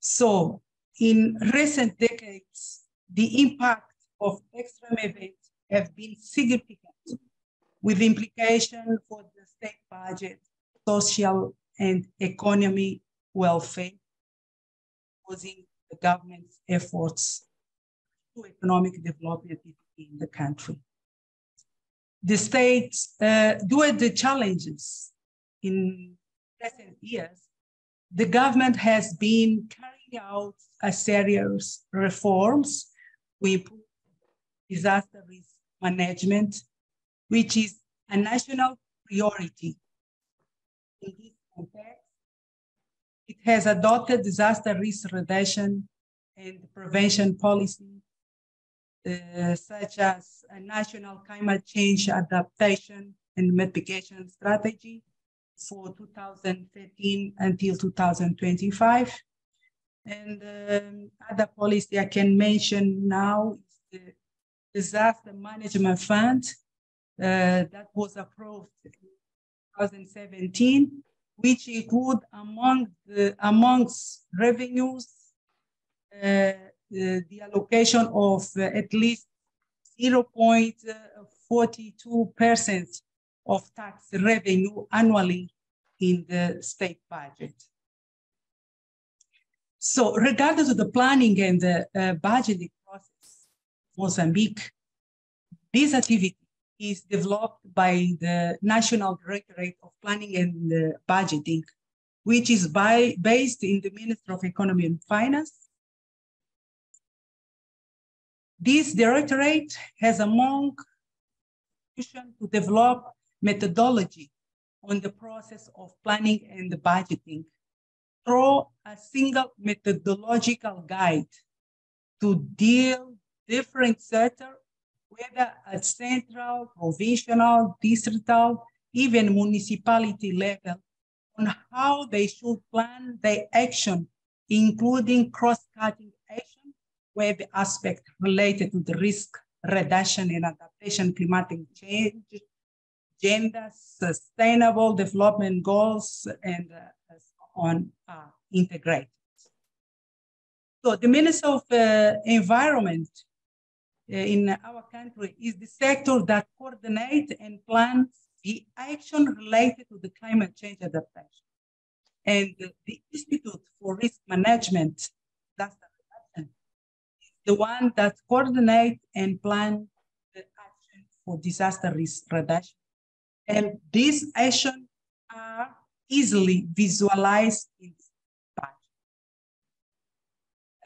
So in recent decades, the impact of extreme events have been significant with implication for the state budget, social and economy welfare, causing the government's efforts to economic development in the country. The states, uh, due to the challenges in recent years, the government has been carrying out a series of reforms to improve disaster risk management, which is a national priority. In this context, it has adopted disaster risk reduction and prevention policy, uh, such as a national climate change adaptation and mitigation strategy, for 2013 until 2025. And um, other policy I can mention now is the Disaster Management Fund uh, that was approved in 2017, which include among the, amongst revenues uh, the, allocation of uh, at least 0.42% of tax revenue annually in the state budget. So regardless of the planning and the uh, budgeting process, Mozambique, this activity is developed by the National Directorate of Planning and uh, Budgeting, which is by, based in the Ministry of Economy and Finance. This directorate has among mission to develop methodology on the process of planning and budgeting through a single methodological guide to deal different sector, whether at central, provincial, distrital, even municipality level, on how they should plan their action, including cross-cutting the aspect related to the risk reduction and adaptation, climatic change, gender, sustainable development goals, and uh, on uh. So the Minister of uh, Environment uh, in our country is the sector that coordinates and plans the action related to the climate change adaptation. And the Institute for Risk Management, the, the one that coordinates and plans the action for disaster risk reduction. And these actions are easily visualized in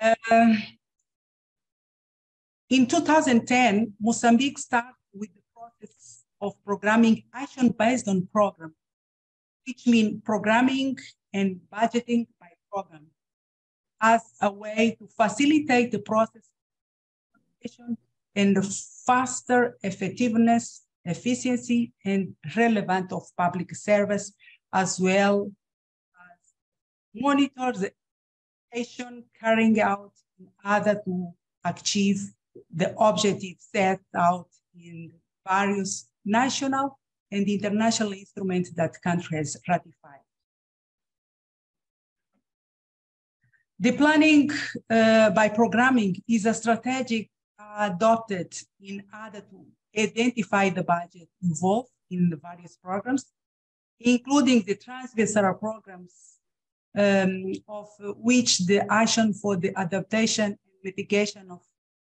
uh, in 2010, Mozambique started with the process of programming action based on program, which means programming and budgeting by program as a way to facilitate the process and the faster effectiveness efficiency and relevance of public service, as well as monitor the action carrying out in order to achieve the objectives set out in various national and international instruments that country has ratified. The planning uh, by programming is a strategic adopted in order to identify the budget involved in the various programs, including the transversal programs um, of which the action for the adaptation and mitigation of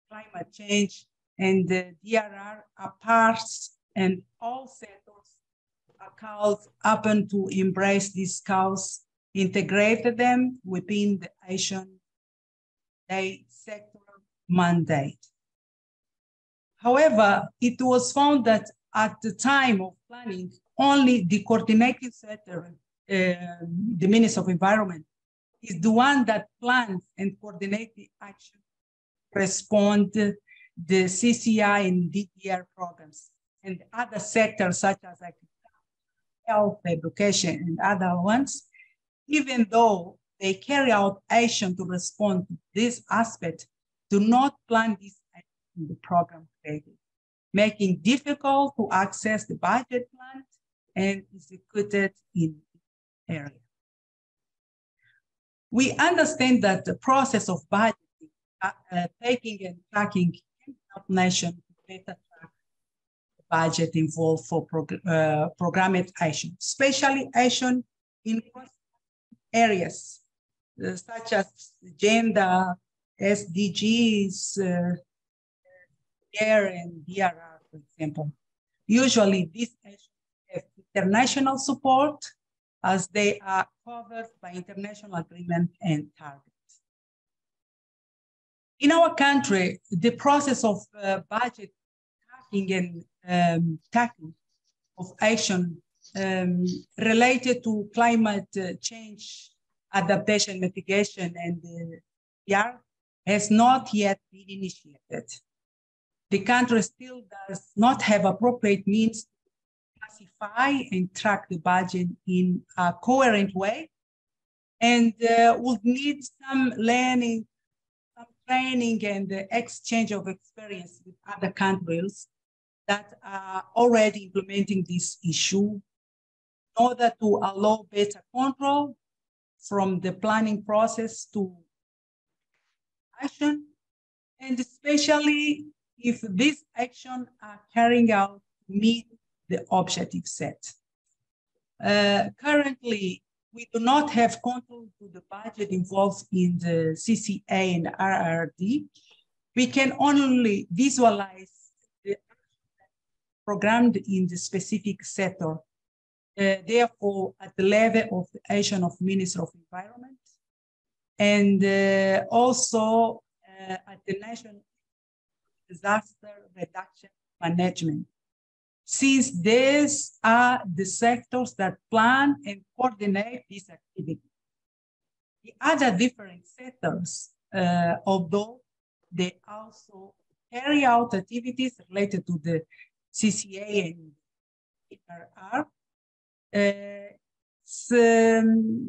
climate change and the DRR are parts and all sectors are called upon to embrace these cause, integrate them within the Asian day sector mandate. However, it was found that at the time of planning, only the coordinating sector, uh, the Minister of Environment, is the one that plans and coordinates the action, respond the CCI and DDR programs, and other sectors such as health, education, and other ones, even though they carry out action to respond to this aspect, do not plan this in the program created, making difficult to access the budget plan and executed in area. We understand that the process of budgeting, uh, uh, taking and tracking can help nation to better track the budget involved for prog uh, programmed action, especially action in areas uh, such as gender, SDGs, uh, air and DRR, for example. Usually these have international support as they are covered by international agreement and targets. In our country, the process of uh, budget tracking and um, tracking of action um, related to climate uh, change adaptation mitigation and the uh, has not yet been initiated. The country still does not have appropriate means to classify and track the budget in a coherent way and uh, would need some learning, some training and exchange of experience with other countries that are already implementing this issue order to allow better control from the planning process to action, and especially if these actions are carrying out meet the objective set. Uh, currently, we do not have control to the budget involved in the CCA and RRD. We can only visualize the programmed in the specific sector uh, therefore, at the level of the Asian of Minister of Environment, and uh, also uh, at the National Disaster Reduction Management. Since these are the sectors that plan and coordinate this activity. The other different sectors, uh, although they also carry out activities related to the CCA and ERR, it's um,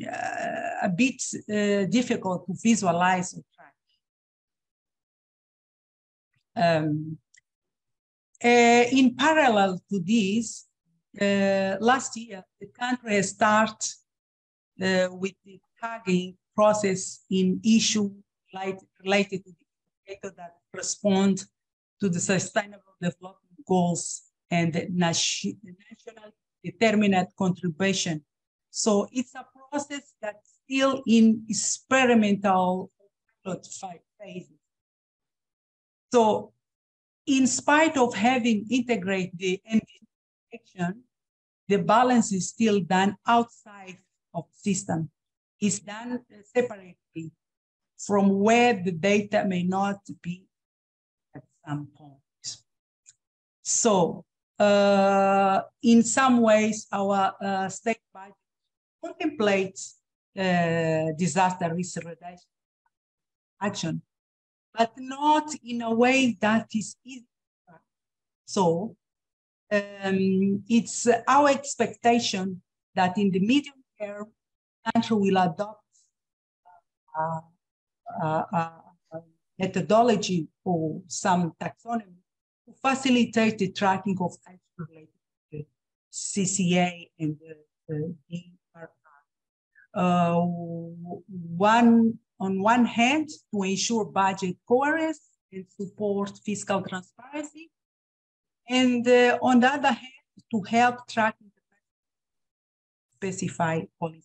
a bit uh, difficult to visualize or track. Um, uh, in parallel to this, uh, last year, the country started uh, with the tagging process in issue related to the data that respond to the sustainable development goals and the national determinate contribution. So it's a process that's still in experimental pilot. So in spite of having integrated the action, the balance is still done outside of system. It's done separately from where the data may not be at some point. So in some ways, our uh, state budget contemplates uh, disaster risk reduction action, but not in a way that is easy. So um, it's our expectation that in the medium term, country will adopt uh, uh, uh, methodology or some taxonomy facilitate the tracking of actions related to CCA and the, the. Uh, one, on one hand, to ensure budget coherence and support fiscal transparency, and uh, on the other hand, to help track specify policy.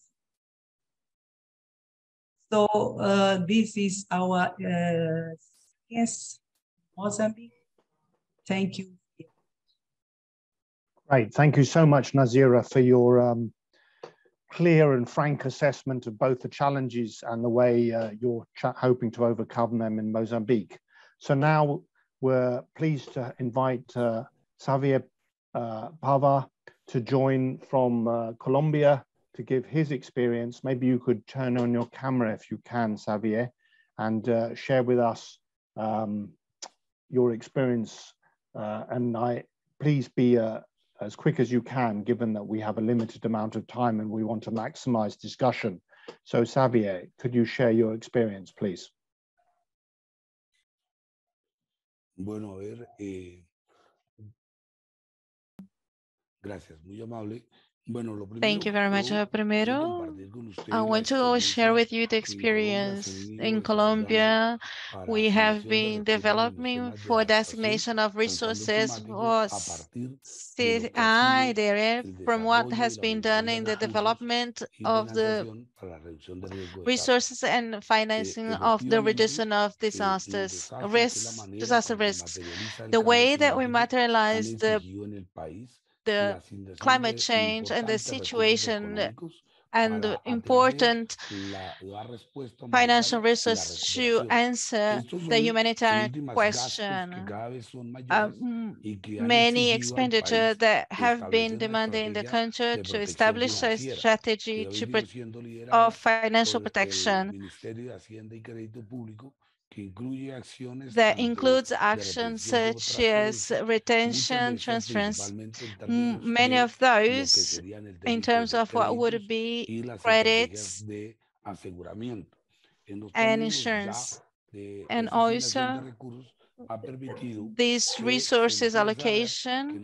So uh, this is our uh, yes, Mozambique. Thank you. Great. Thank you so much, Nazira, for your um, clear and frank assessment of both the challenges and the way uh, you're hoping to overcome them in Mozambique. So now we're pleased to invite uh, Xavier uh, Pava to join from uh, Colombia to give his experience. Maybe you could turn on your camera if you can, Xavier, and uh, share with us um, your experience. Uh, and I please be uh, as quick as you can, given that we have a limited amount of time and we want to maximize discussion. So Xavier, could you share your experience, please? Bueno, a ver, eh, gracias, muy amable. Thank you very much. Uh, primero, I want to share with you the experience in Colombia. We have been developing for designation of resources for CI there from what has been done in the development of the resources and financing of the reduction of disasters, risks, disaster risks. The way that we materialize the the climate change and the situation and the important financial resources to answer the humanitarian question. Uh, many expenditure that have been demanded in the country to establish a strategy to of financial protection that includes actions such as retention, transference, many of those in terms of what would be credits and insurance. And also, this resources allocation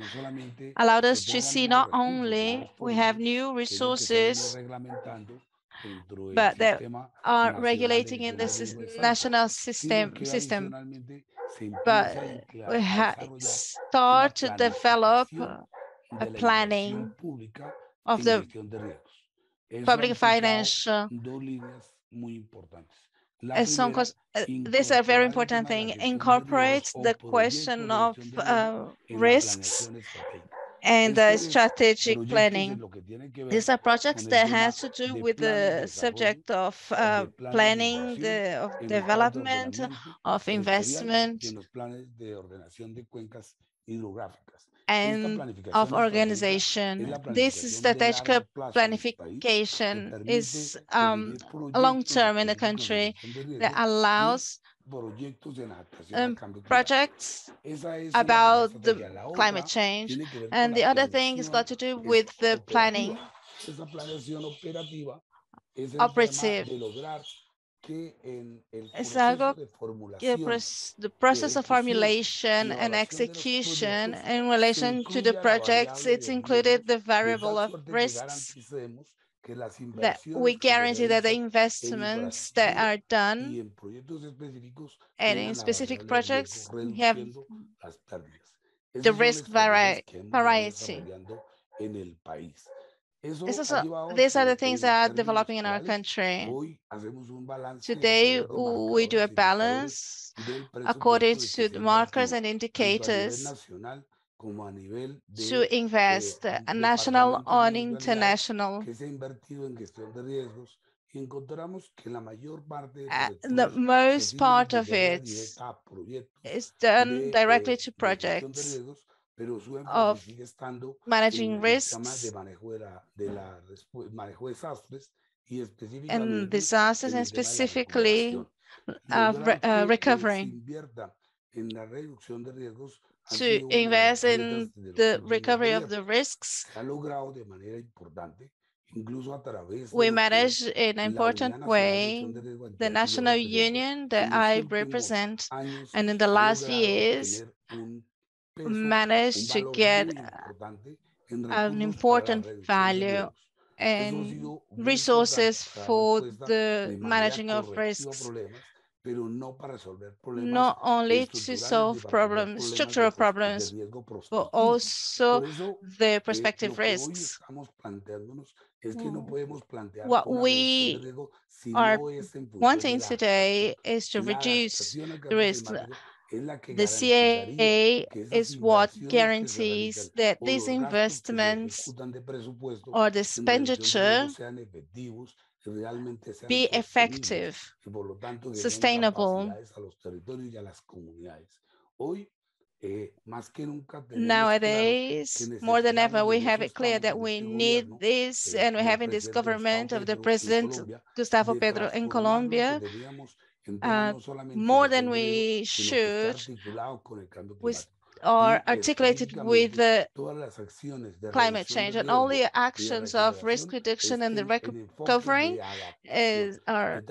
allowed us to see not only we have new resources but they are regulating in this national system system. But we have start to develop a planning of the public financial some uh, this is a very important thing incorporates the question of uh, risks and the strategic planning. These are projects that has to do with the subject of uh, planning, the of development, of investment, and of organization. This strategic planification is um, long-term in the country that allows um, projects about the climate change. And the other thing has got to do with the planning operative. Es algo que the process of formulation and execution in relation to the projects, it's included the variable of risks that we guarantee that the investments that are done and in specific projects have the risk vari variety. these are the things that are developing in our country. Today, we do a balance according to the markers and indicators to invest a national or international. Uh, the most part of it is done directly to projects of managing risks and disasters and specifically uh, re uh, recovering to invest in the recovery of the risks. We manage in an important way the national union that I represent, and in the last years, managed to get an important value and resources for the managing of risks not only to solve problems, structural problems, but also the prospective risks. Mm. What we are wanting today is to reduce the risk. The CAA is what guarantees that these investments or the expenditure be effective, sustainable. Nowadays, more than ever, we have it clear that we need this, and we're having this government of the President Gustavo Petro in Colombia, uh, more than we should, with are articulated with the climate change and all the actions of risk reduction and the recovery is, eh, are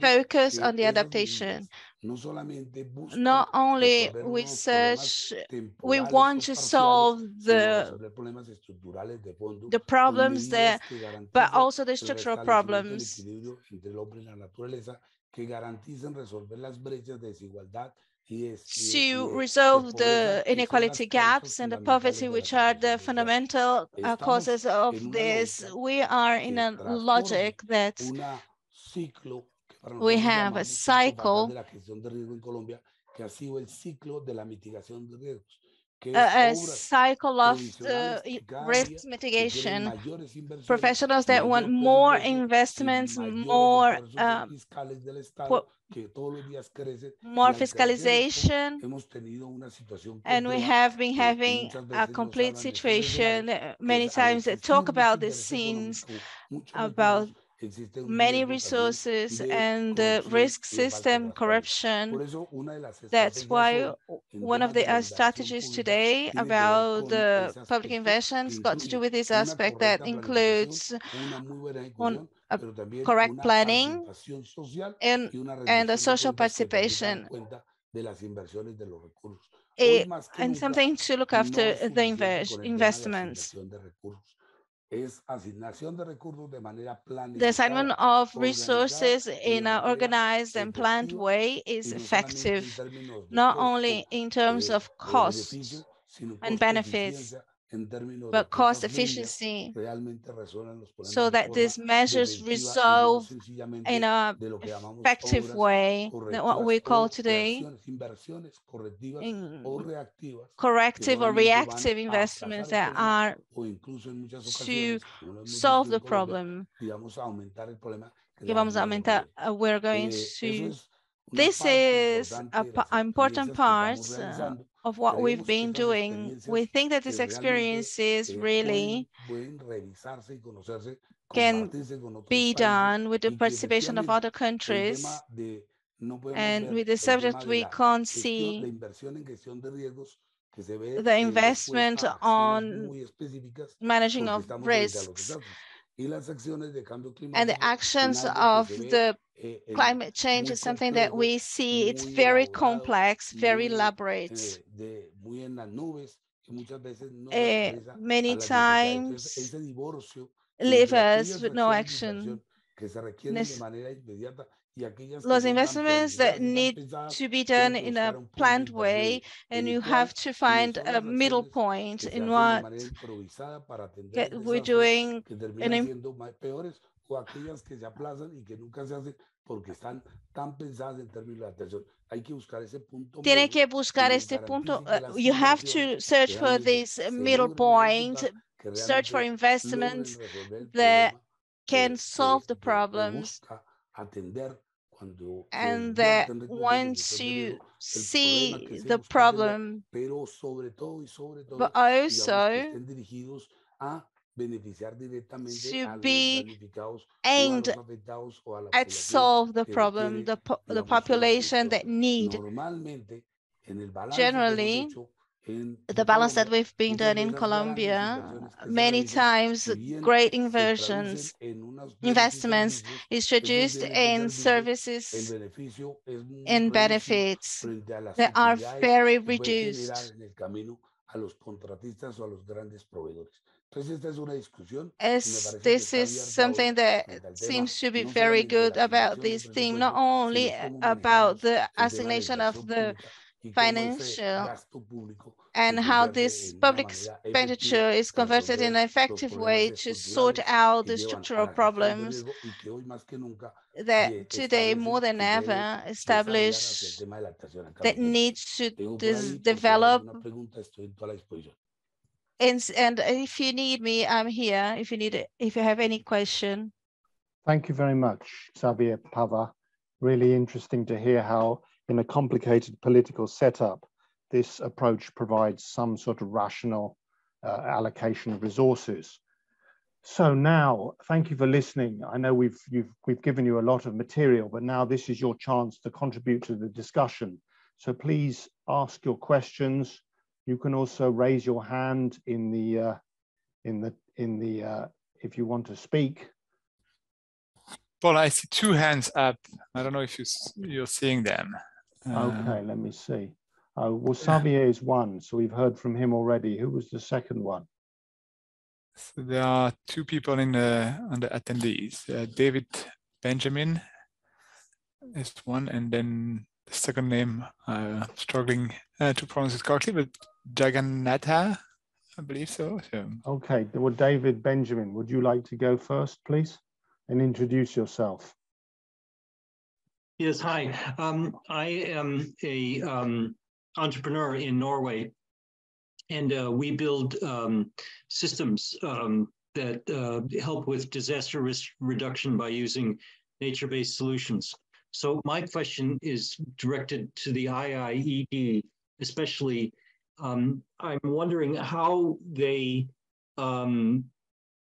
focused on the adaptation. Not only we search, we want to solve the, the problems there, but also the structural problems to resolve the inequality gaps and the poverty, which are the fundamental uh, causes of this. We are in a logic that we have a cycle a, cycle of uh, risk mitigation. Professionals that want more investments, more um, more fiscalization, and we have been having a complete situation. Many times they talk about the scenes, about many resources and the risk system corruption. That's why one of the strategies today about the public investments got to do with this aspect that includes on correct planning and, and the social participation. It, eh, and something to look after the invest, investments. The assignment of resources in an organized and planned way is effective, not only in terms of costs and benefits, but cost efficiency so that these measures resolve in a effective way what we call today corrective or reactive investments that are to solve the problem. Que vamos a aumentar, uh, we're going to this is an important part uh, of what we've been doing. We think that this experience is really can be done with the participation of other countries. And with the subject, we can't see the investment on managing of risks and the actions of the eh, climate change is something that we see. It's very complex, very elaborate. Uh, many times leave us with no action. Los investments that need to be done in a planned way, and you have to find a middle point in what we're doing. And o aquellas que se aplazan y que nunca se hacen porque están tan pensadas en términos de atención. Hay que buscar ese punto. Tiene que buscar este punto. Uh, you have to search for this middle point, search for investments that can solve the problems and that once you see the problem, but also to be aimed at solve the problem, the, po the population that need. Generally, the balance that we've been done in Colombia, many times great inversions, investments is introduced in services and benefits that are very reduced a los contratistas o a los grandes proveedores. Entonces, esta es una discusión. As this is something that seems to be very good about this theme, not only about the assignation of the financial and how this public expenditure is converted in an effective way to sort out the structural problems that today more than ever establish that needs to develop and, and if you need me, I'm here. If you need, if you have any question. Thank you very much, Xavier Pava. Really interesting to hear how in a complicated political setup, this approach provides some sort of rational uh, allocation of resources. So now, thank you for listening. I know we've, we've given you a lot of material, but now this is your chance to contribute to the discussion. So please ask your questions. You can also raise your hand in the, uh, in the, in the uh, if you want to speak. Paul, I see two hands up. I don't know if you, you're seeing them. Okay, let me see. Uh, well, Xavier is one, so we've heard from him already. Who was the second one? So there are two people in the on the attendees. Uh, David Benjamin is one, and then the second name uh, struggling uh, to pronounce it correctly, but Jagannatha, I believe so. so. Okay, well, David Benjamin, would you like to go first, please, and introduce yourself? Yes, hi. Um, I am a um, entrepreneur in Norway, and uh, we build um, systems um, that uh, help with disaster risk reduction by using nature-based solutions. So my question is directed to the IIED, especially. Um, I'm wondering how they um,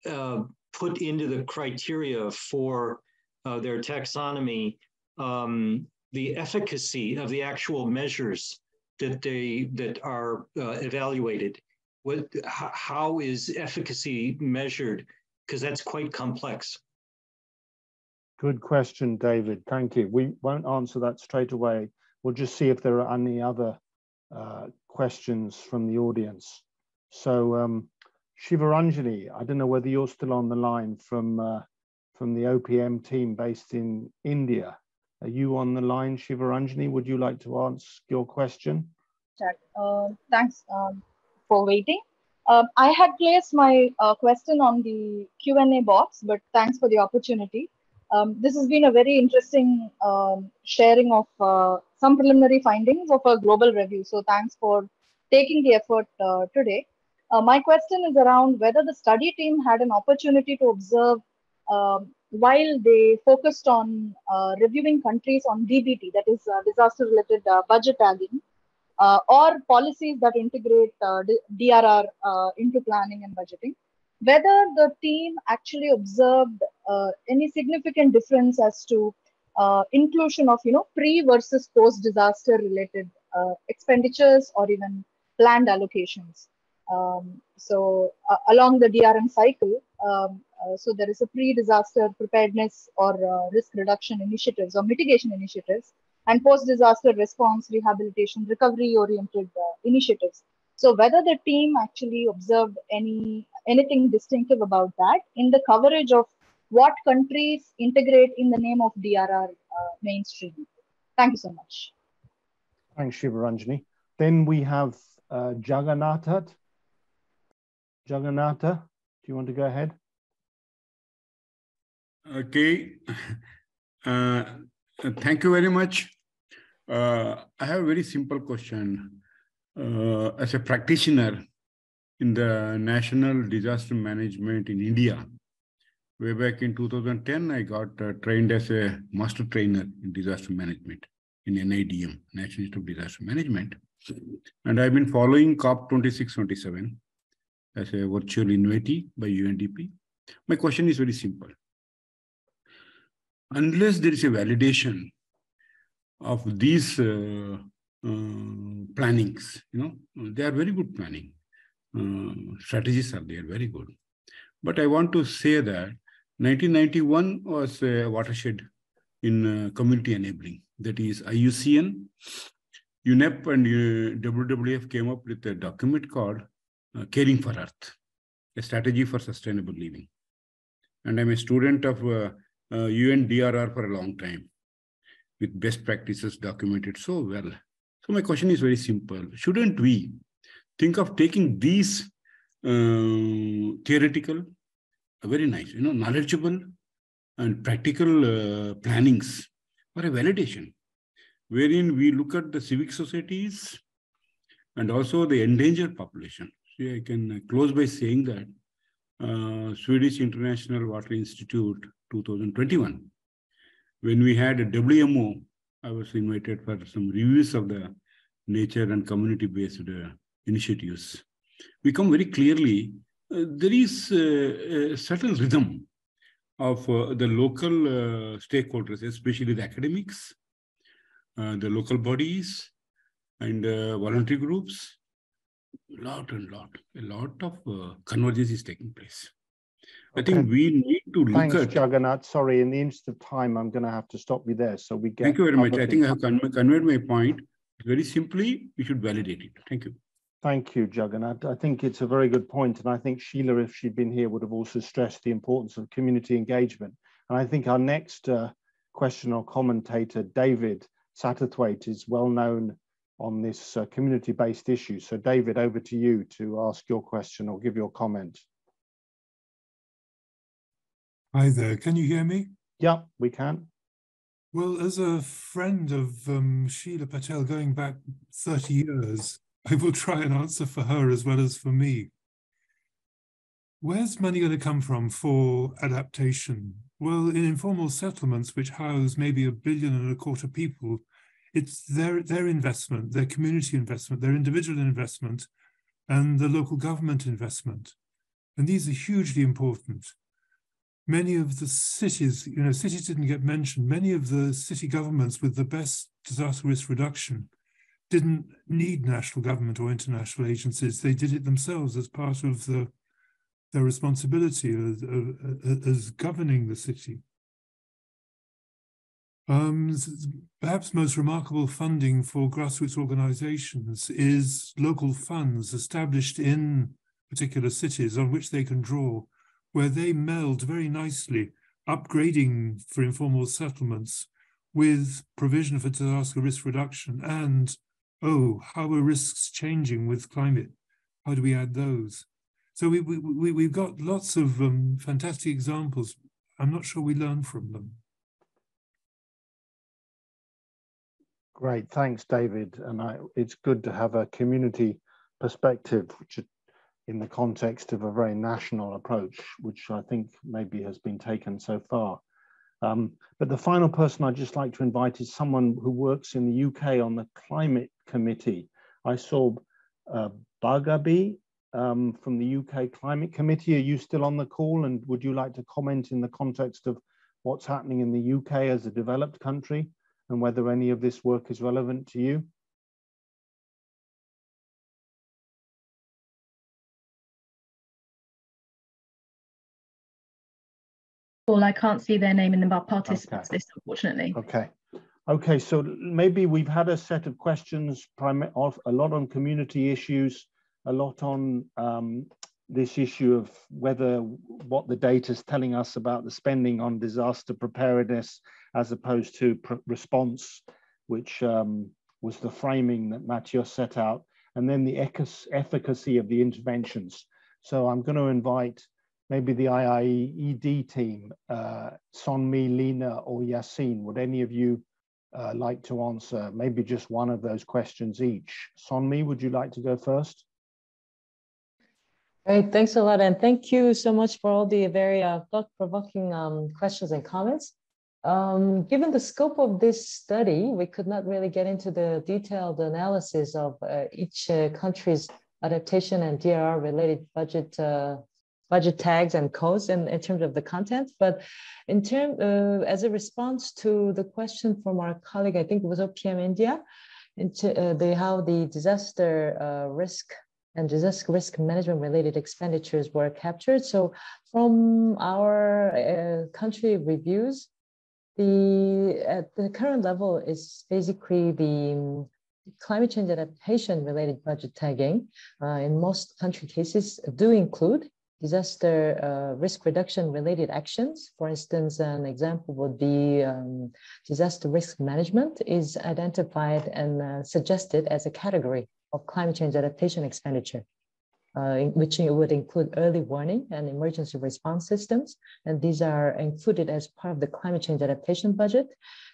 uh, put into the criteria for uh, their taxonomy um, the efficacy of the actual measures that they that are uh, evaluated. What, how is efficacy measured? Because that's quite complex. Good question, David. Thank you. We won't answer that straight away. We'll just see if there are any other uh, questions from the audience. So, um, Shivaranjani, I don't know whether you're still on the line from uh, from the OPM team based in India. Are you on the line, Shivaranjani? Would you like to ask your question? Uh, thanks um, for waiting. Um, I had placed my uh, question on the Q&A box, but thanks for the opportunity. Um, this has been a very interesting um, sharing of uh, some preliminary findings of a global review. So thanks for taking the effort uh, today. Uh, my question is around whether the study team had an opportunity to observe um, while they focused on uh, reviewing countries on DBT, that is uh, disaster related uh, budget tagging, or policies that integrate DRR into planning and budgeting, whether the team actually observed any significant difference as to inclusion of you know pre versus post disaster related expenditures or even planned allocations. Um, so along the DRM cycle, um, uh, so there is a pre-disaster preparedness or uh, risk reduction initiatives or mitigation initiatives and post-disaster response, rehabilitation, recovery-oriented uh, initiatives. So whether the team actually observed any anything distinctive about that in the coverage of what countries integrate in the name of DRR uh, mainstream. Thank you so much. Thanks, Shivaranjani. Then we have uh, Jagannatha. Jagannatha, do you want to go ahead? Okay. Uh, thank you very much. Uh, I have a very simple question. Uh, as a practitioner in the National Disaster Management in India, way back in 2010, I got uh, trained as a master trainer in disaster management in NIDM, National Institute of Disaster Management. And I've been following COP 2627 as a virtual invitee by UNDP. My question is very simple unless there is a validation of these uh, uh, plannings, you know, they are very good planning. Uh, strategies are there, very good. But I want to say that 1991 was a watershed in uh, community enabling. That is IUCN, UNEP and uh, WWF came up with a document called uh, Caring for Earth, a strategy for sustainable living. And I'm a student of uh, uh, UNDRR for a long time with best practices documented so well. So my question is very simple. Shouldn't we think of taking these uh, theoretical, very nice, you know, knowledgeable and practical uh, plannings for a validation, wherein we look at the civic societies and also the endangered population. See, I can close by saying that uh, Swedish International Water Institute 2021, when we had a WMO, I was invited for some reviews of the nature and community-based uh, initiatives. We come very clearly, uh, there is a certain rhythm of uh, the local uh, stakeholders, especially the academics, uh, the local bodies, and voluntary groups. Lot and lot, a lot of convergence is taking place. I think we need to look Thanks, at. Jagannath. Sorry, in the interest of time, I'm going to have to stop you there. So we get. Thank you very much. I think I have conveyed my point. Very simply, we should validate it. Thank you. Thank you, Jagannath. I think it's a very good point, and I think Sheela, if she'd been here, would have also stressed the importance of community engagement. And I think our next uh, question or commentator, David Satterthwaite, is well known on this uh, community-based issue. So David, over to you to ask your question or give your comment. Hi there, can you hear me? Yeah, we can. Well, as a friend of um, Sheela Patel going back 30 years, I will try and answer for her as well as for me. Where's money going to come from for adaptation? Well, in informal settlements, which house maybe a billion and a quarter people, it's their, their investment, their community investment, their individual investment, and the local government investment. And these are hugely important. Many of the cities, you know, cities didn't get mentioned. Many of the city governments with the best disaster risk reduction didn't need national government or international agencies. They did it themselves as part of the, their responsibility as, as governing the city. Um, perhaps most remarkable funding for grassroots organizations is local funds established in particular cities on which they can draw, where they meld very nicely upgrading for informal settlements with provision for disaster risk reduction and oh, how are risks changing with climate? How do we add those? So we, we, we, we've got lots of um, fantastic examples. I'm not sure we learn from them. Great, thanks, David. And I, it's good to have a community perspective, which in the context of a very national approach, which I think maybe has been taken so far. Um, but the final person I'd just like to invite is someone who works in the UK on the climate committee. I saw uh, Bhargavi um, from the UK Climate Committee. Are you still on the call? And would you like to comment in the context of what's happening in the UK as a developed country and whether any of this work is relevant to you? Paul, I can't see their name in the participants okay. list, unfortunately. Okay. Okay, so maybe we've had a set of questions, a lot on community issues, a lot on um, this issue of whether what the data is telling us about the spending on disaster preparedness as opposed to response, which um, was the framing that Mathieu set out, and then the efficacy of the interventions. So I'm going to invite maybe the IIED team, uh, Seon-Mi, Lena, or Yacine. Would any of you uh, like to answer maybe just one of those questions each. Seon-Mi, would you like to go first? Great, thanks a lot. And thank you so much for all the very uh, thought-provoking um, questions and comments. Um, given the scope of this study, we could not really get into the detailed analysis of uh, each uh, country's adaptation and DRR related budget uh, budget tags and codes in, in terms of the content. But in term, uh, as a response to the question from our colleague, I think it was OPM India, into uh, the, how the disaster uh, risk and disaster risk management related expenditures were captured. So from our country reviews, the at the current level is basically the climate change adaptation related budget tagging uh, in most country cases do include disaster uh, risk reduction related actions. For instance, an example would be um, disaster risk management is identified and uh, suggested as a category of climate change adaptation expenditure uh, which would include early warning and emergency response systems. And these are included as part of the climate change adaptation budget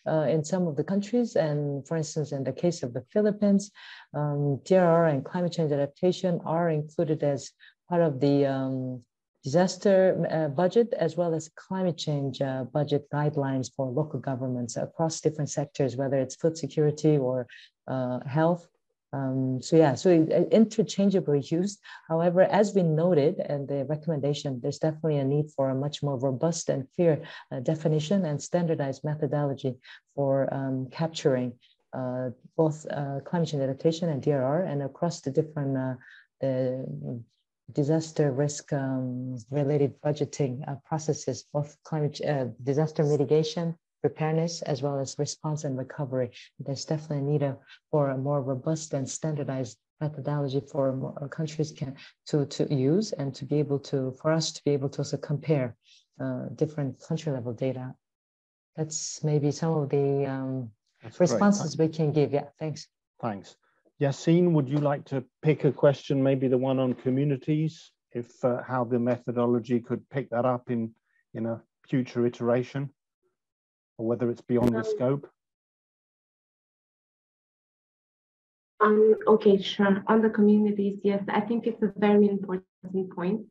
uh, in some of the countries. And for instance, in the case of the Philippines, um, DRR and climate change adaptation are included as part of the um, disaster uh, budget as well as climate change uh, budget guidelines for local governments across different sectors, whether it's food security or uh, health um, so yeah, so interchangeably used. However, as we noted and the recommendation, there's definitely a need for a much more robust and clear uh, definition and standardized methodology for um, capturing uh, both uh, climate change adaptation and DRR and across the different uh, disaster risk um, related budgeting uh, processes, both climate uh, disaster mitigation, preparedness as well as response and recovery. There's definitely a need for a more robust and standardized methodology for more countries can to to use and to be able to for us to be able to also compare uh, different country level data. That's maybe some of the um, responses we can give. Yeah, thanks. Thanks. Yacine, would you like to pick a question, maybe the one on communities, if uh, how the methodology could pick that up in in a future iteration? Or whether it's beyond the um, scope? Um, okay, sure. On the communities, yes, I think it's a very important point.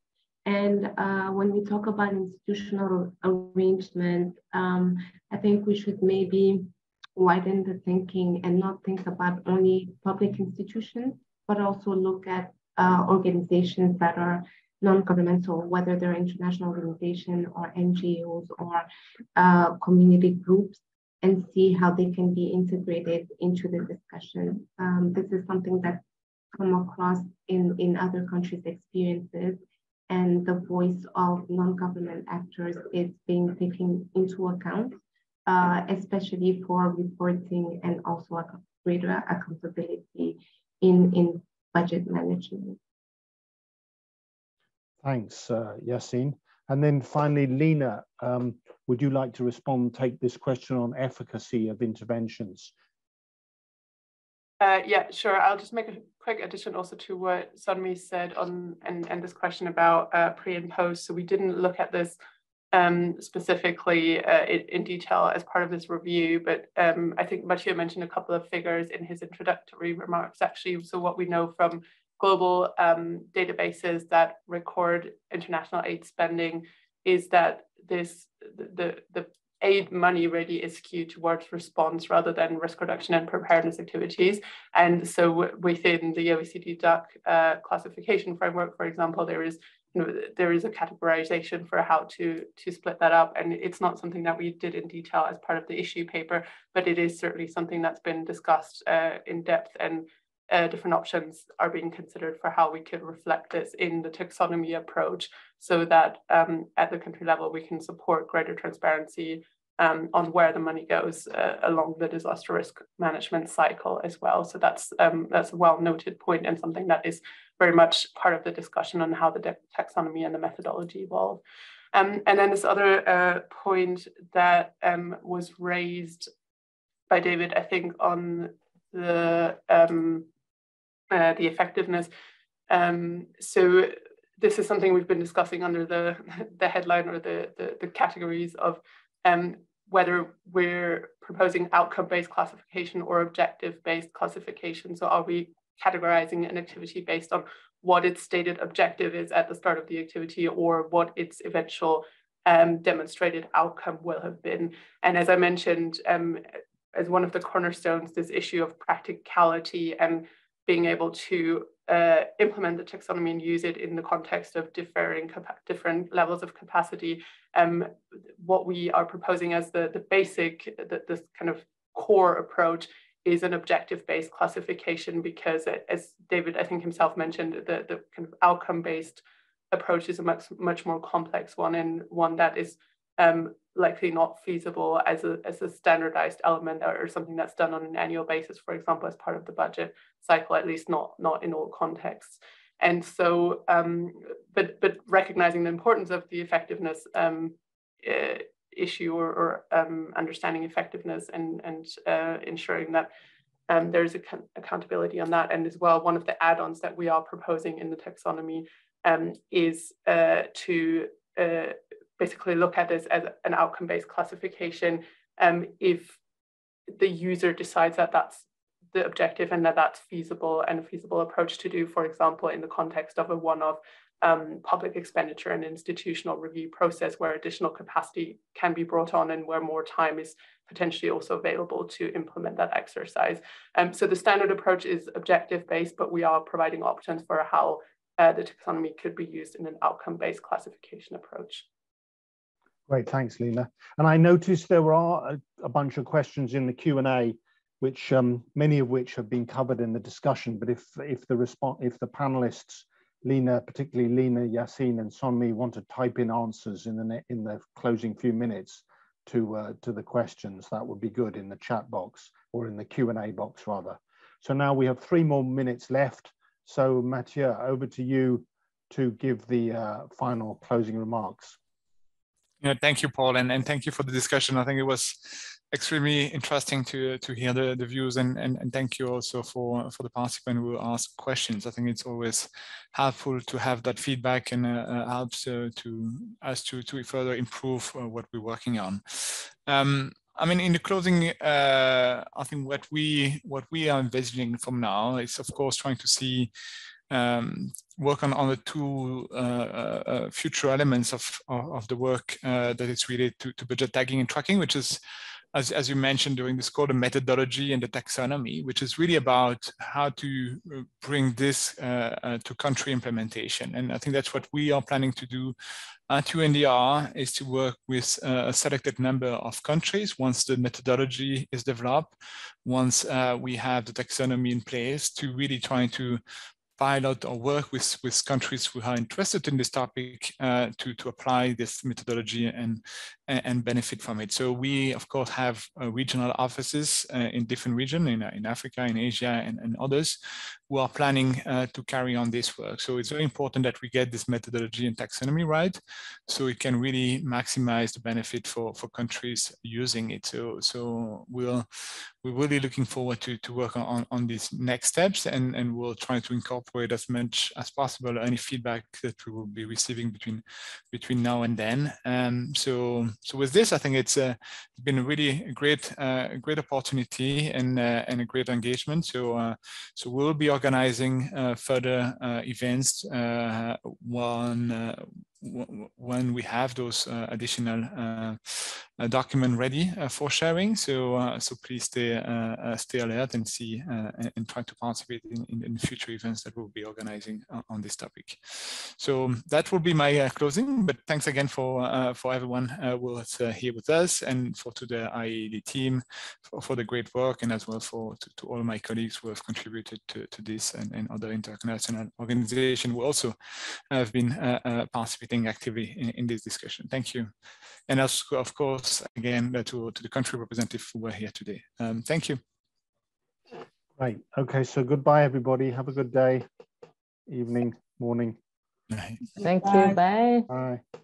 And uh, when we talk about institutional arrangement, um, I think we should maybe widen the thinking and not think about only public institutions, but also look at uh, organizations that are non-governmental, whether they're international organizations or NGOs or uh, community groups, and see how they can be integrated into the discussion. Um, this is something that come across in, in other countries' experiences, and the voice of non-government actors is being taken into account, uh, especially for reporting and also a greater accountability in, in budget management. Thanks, uh, Yacine. And then finally, Lena, um, would you like to respond, take this question on efficacy of interventions? Uh, yeah, sure. I'll just make a quick addition also to what Seon-Mi said on and, and this question about uh, pre and post. So we didn't look at this um, specifically uh, in, in, detail as part of this review, but um, I think Mathieu mentioned a couple of figures in his introductory remarks actually. So what we know from global um, databases that record international aid spending is that this the, the aid money really is skewed towards response rather than risk reduction and preparedness activities. And so within the OECD DAC uh, classification framework, for example, there is you know, there is a categorization for how to to split that up and it's not something that we did in detail as part of the issue paper but it is certainly something that's been discussed uh, in depth and uh, different options are being considered for how we could reflect this in the taxonomy approach so that um, at the country level we can support greater transparency um, on where the money goes uh, along the disaster risk management cycle as well. So that's um, that's a well noted point and something that is very much part of the discussion on how the taxonomy and the methodology evolve. Um, and then this other uh, point that um, was raised by David, I think, on the um, uh, the effectiveness. Um, so this is something we've been discussing under the, the headline or the, the, the categories of um, whether we're proposing outcome-based classification or objective-based classification. So are we categorizing an activity based on what its stated objective is at the start of the activity or what its eventual um, demonstrated outcome will have been. And as I mentioned, um, as one of the cornerstones, this issue of practicality and being able to uh, implement the taxonomy and use it in the context of differing different levels of capacity. Um, what we are proposing as the, the basic, the, this kind of core approach is an objective-based classification because as David, I think himself mentioned, the, the kind of outcome-based approach is a much, much more complex one and one that is um, likely not feasible as a, as a standardized element or, something that's done on an annual basis, for example, as part of the budget cycle, at least not, not in all contexts. And so, um, but, but recognizing the importance of the effectiveness um, uh, issue or, or um, understanding effectiveness and, and uh, ensuring that um, there's ac accountability on that. And as well, one of the add-ons that we are proposing in the taxonomy um, is uh, to uh, basically look at this as an outcome-based classification um, if the user decides that that's the objective and that that's feasible and a feasible approach to do, for example, in the context of a one-off um, public expenditure and institutional review process where additional capacity can be brought on and where more time is potentially also available to implement that exercise. Um, so the standard approach is objective based, but we are providing options for how uh, the taxonomy could be used in an outcome-based classification approach. Great, thanks, Lena. And I noticed there are a, a bunch of questions in the Q&A, which um, many of which have been covered in the discussion. But if if the response, if the panelists, Lena, particularly Lena, Yacine, and Seon-Mi, want to type in answers in the in the closing few minutes to uh, to the questions, that would be good in the chat box or in the Q&A box rather. So now we have three more minutes left. So Mathieu, over to you to give the uh, final closing remarks. Yeah, thank you, Paul, and, and thank you for the discussion. I think it was extremely interesting to to hear the, the views and, and, and thank you also for, for the participant who asked questions. I think it's always helpful to have that feedback and uh, uh helps uh, to us to, to further improve uh, what we're working on. Um, I mean, in the closing, uh, I think what we what we are envisioning from now is, of course, trying to see um, work on, on the two uh, uh, uh, future elements of, of, of the work uh, that is related to, to budget tagging and tracking, which is, as, as you mentioned during this call, the methodology and the taxonomy, which is really about how to uh, bring this uh, to country implementation. And I think that's what we are planning to do at UNDRR is to work with a selected number of countries once the methodology is developed, once we have the taxonomy in place to really try to pilot or work with, with countries who are interested in this topic uh, to, to apply this methodology and, and benefit from it. So we, of course, have uh, regional offices uh, in different regions, in, in Africa, in Asia, and, and others, who are planning uh, to carry on this work. So it's very important that we get this methodology and taxonomy right, so it can really maximize the benefit for, for countries using it. So, so we'll, we're really looking forward to, to work on, on these next steps and, and we'll try to incorporate as much as possible any feedback that we will be receiving between between now and then. Um, so so with this, I think it's uh, been a really great uh, great opportunity and uh, and a great engagement. So uh, so we'll be organizing uh, further uh, events. one when we have those uh, additional uh, uh, document ready uh, for sharing. So uh, so please stay uh, stay alert and see and, try to participate in, in, in, future events that we'll be organizing on this topic. So that will be my closing. But thanks again for for everyone who was here with us and for to the IIED team for, for the great work and as well for to, to all my colleagues who have contributed to, to this and, and other international organizations who also have been participating participating actively in, in this discussion. Thank you. And also, of course, again, uh, to, to the country representative who were here today. Um, thank you. Right. Okay. So goodbye, everybody. Have a good day, evening, morning. Thank you. Bye. Bye.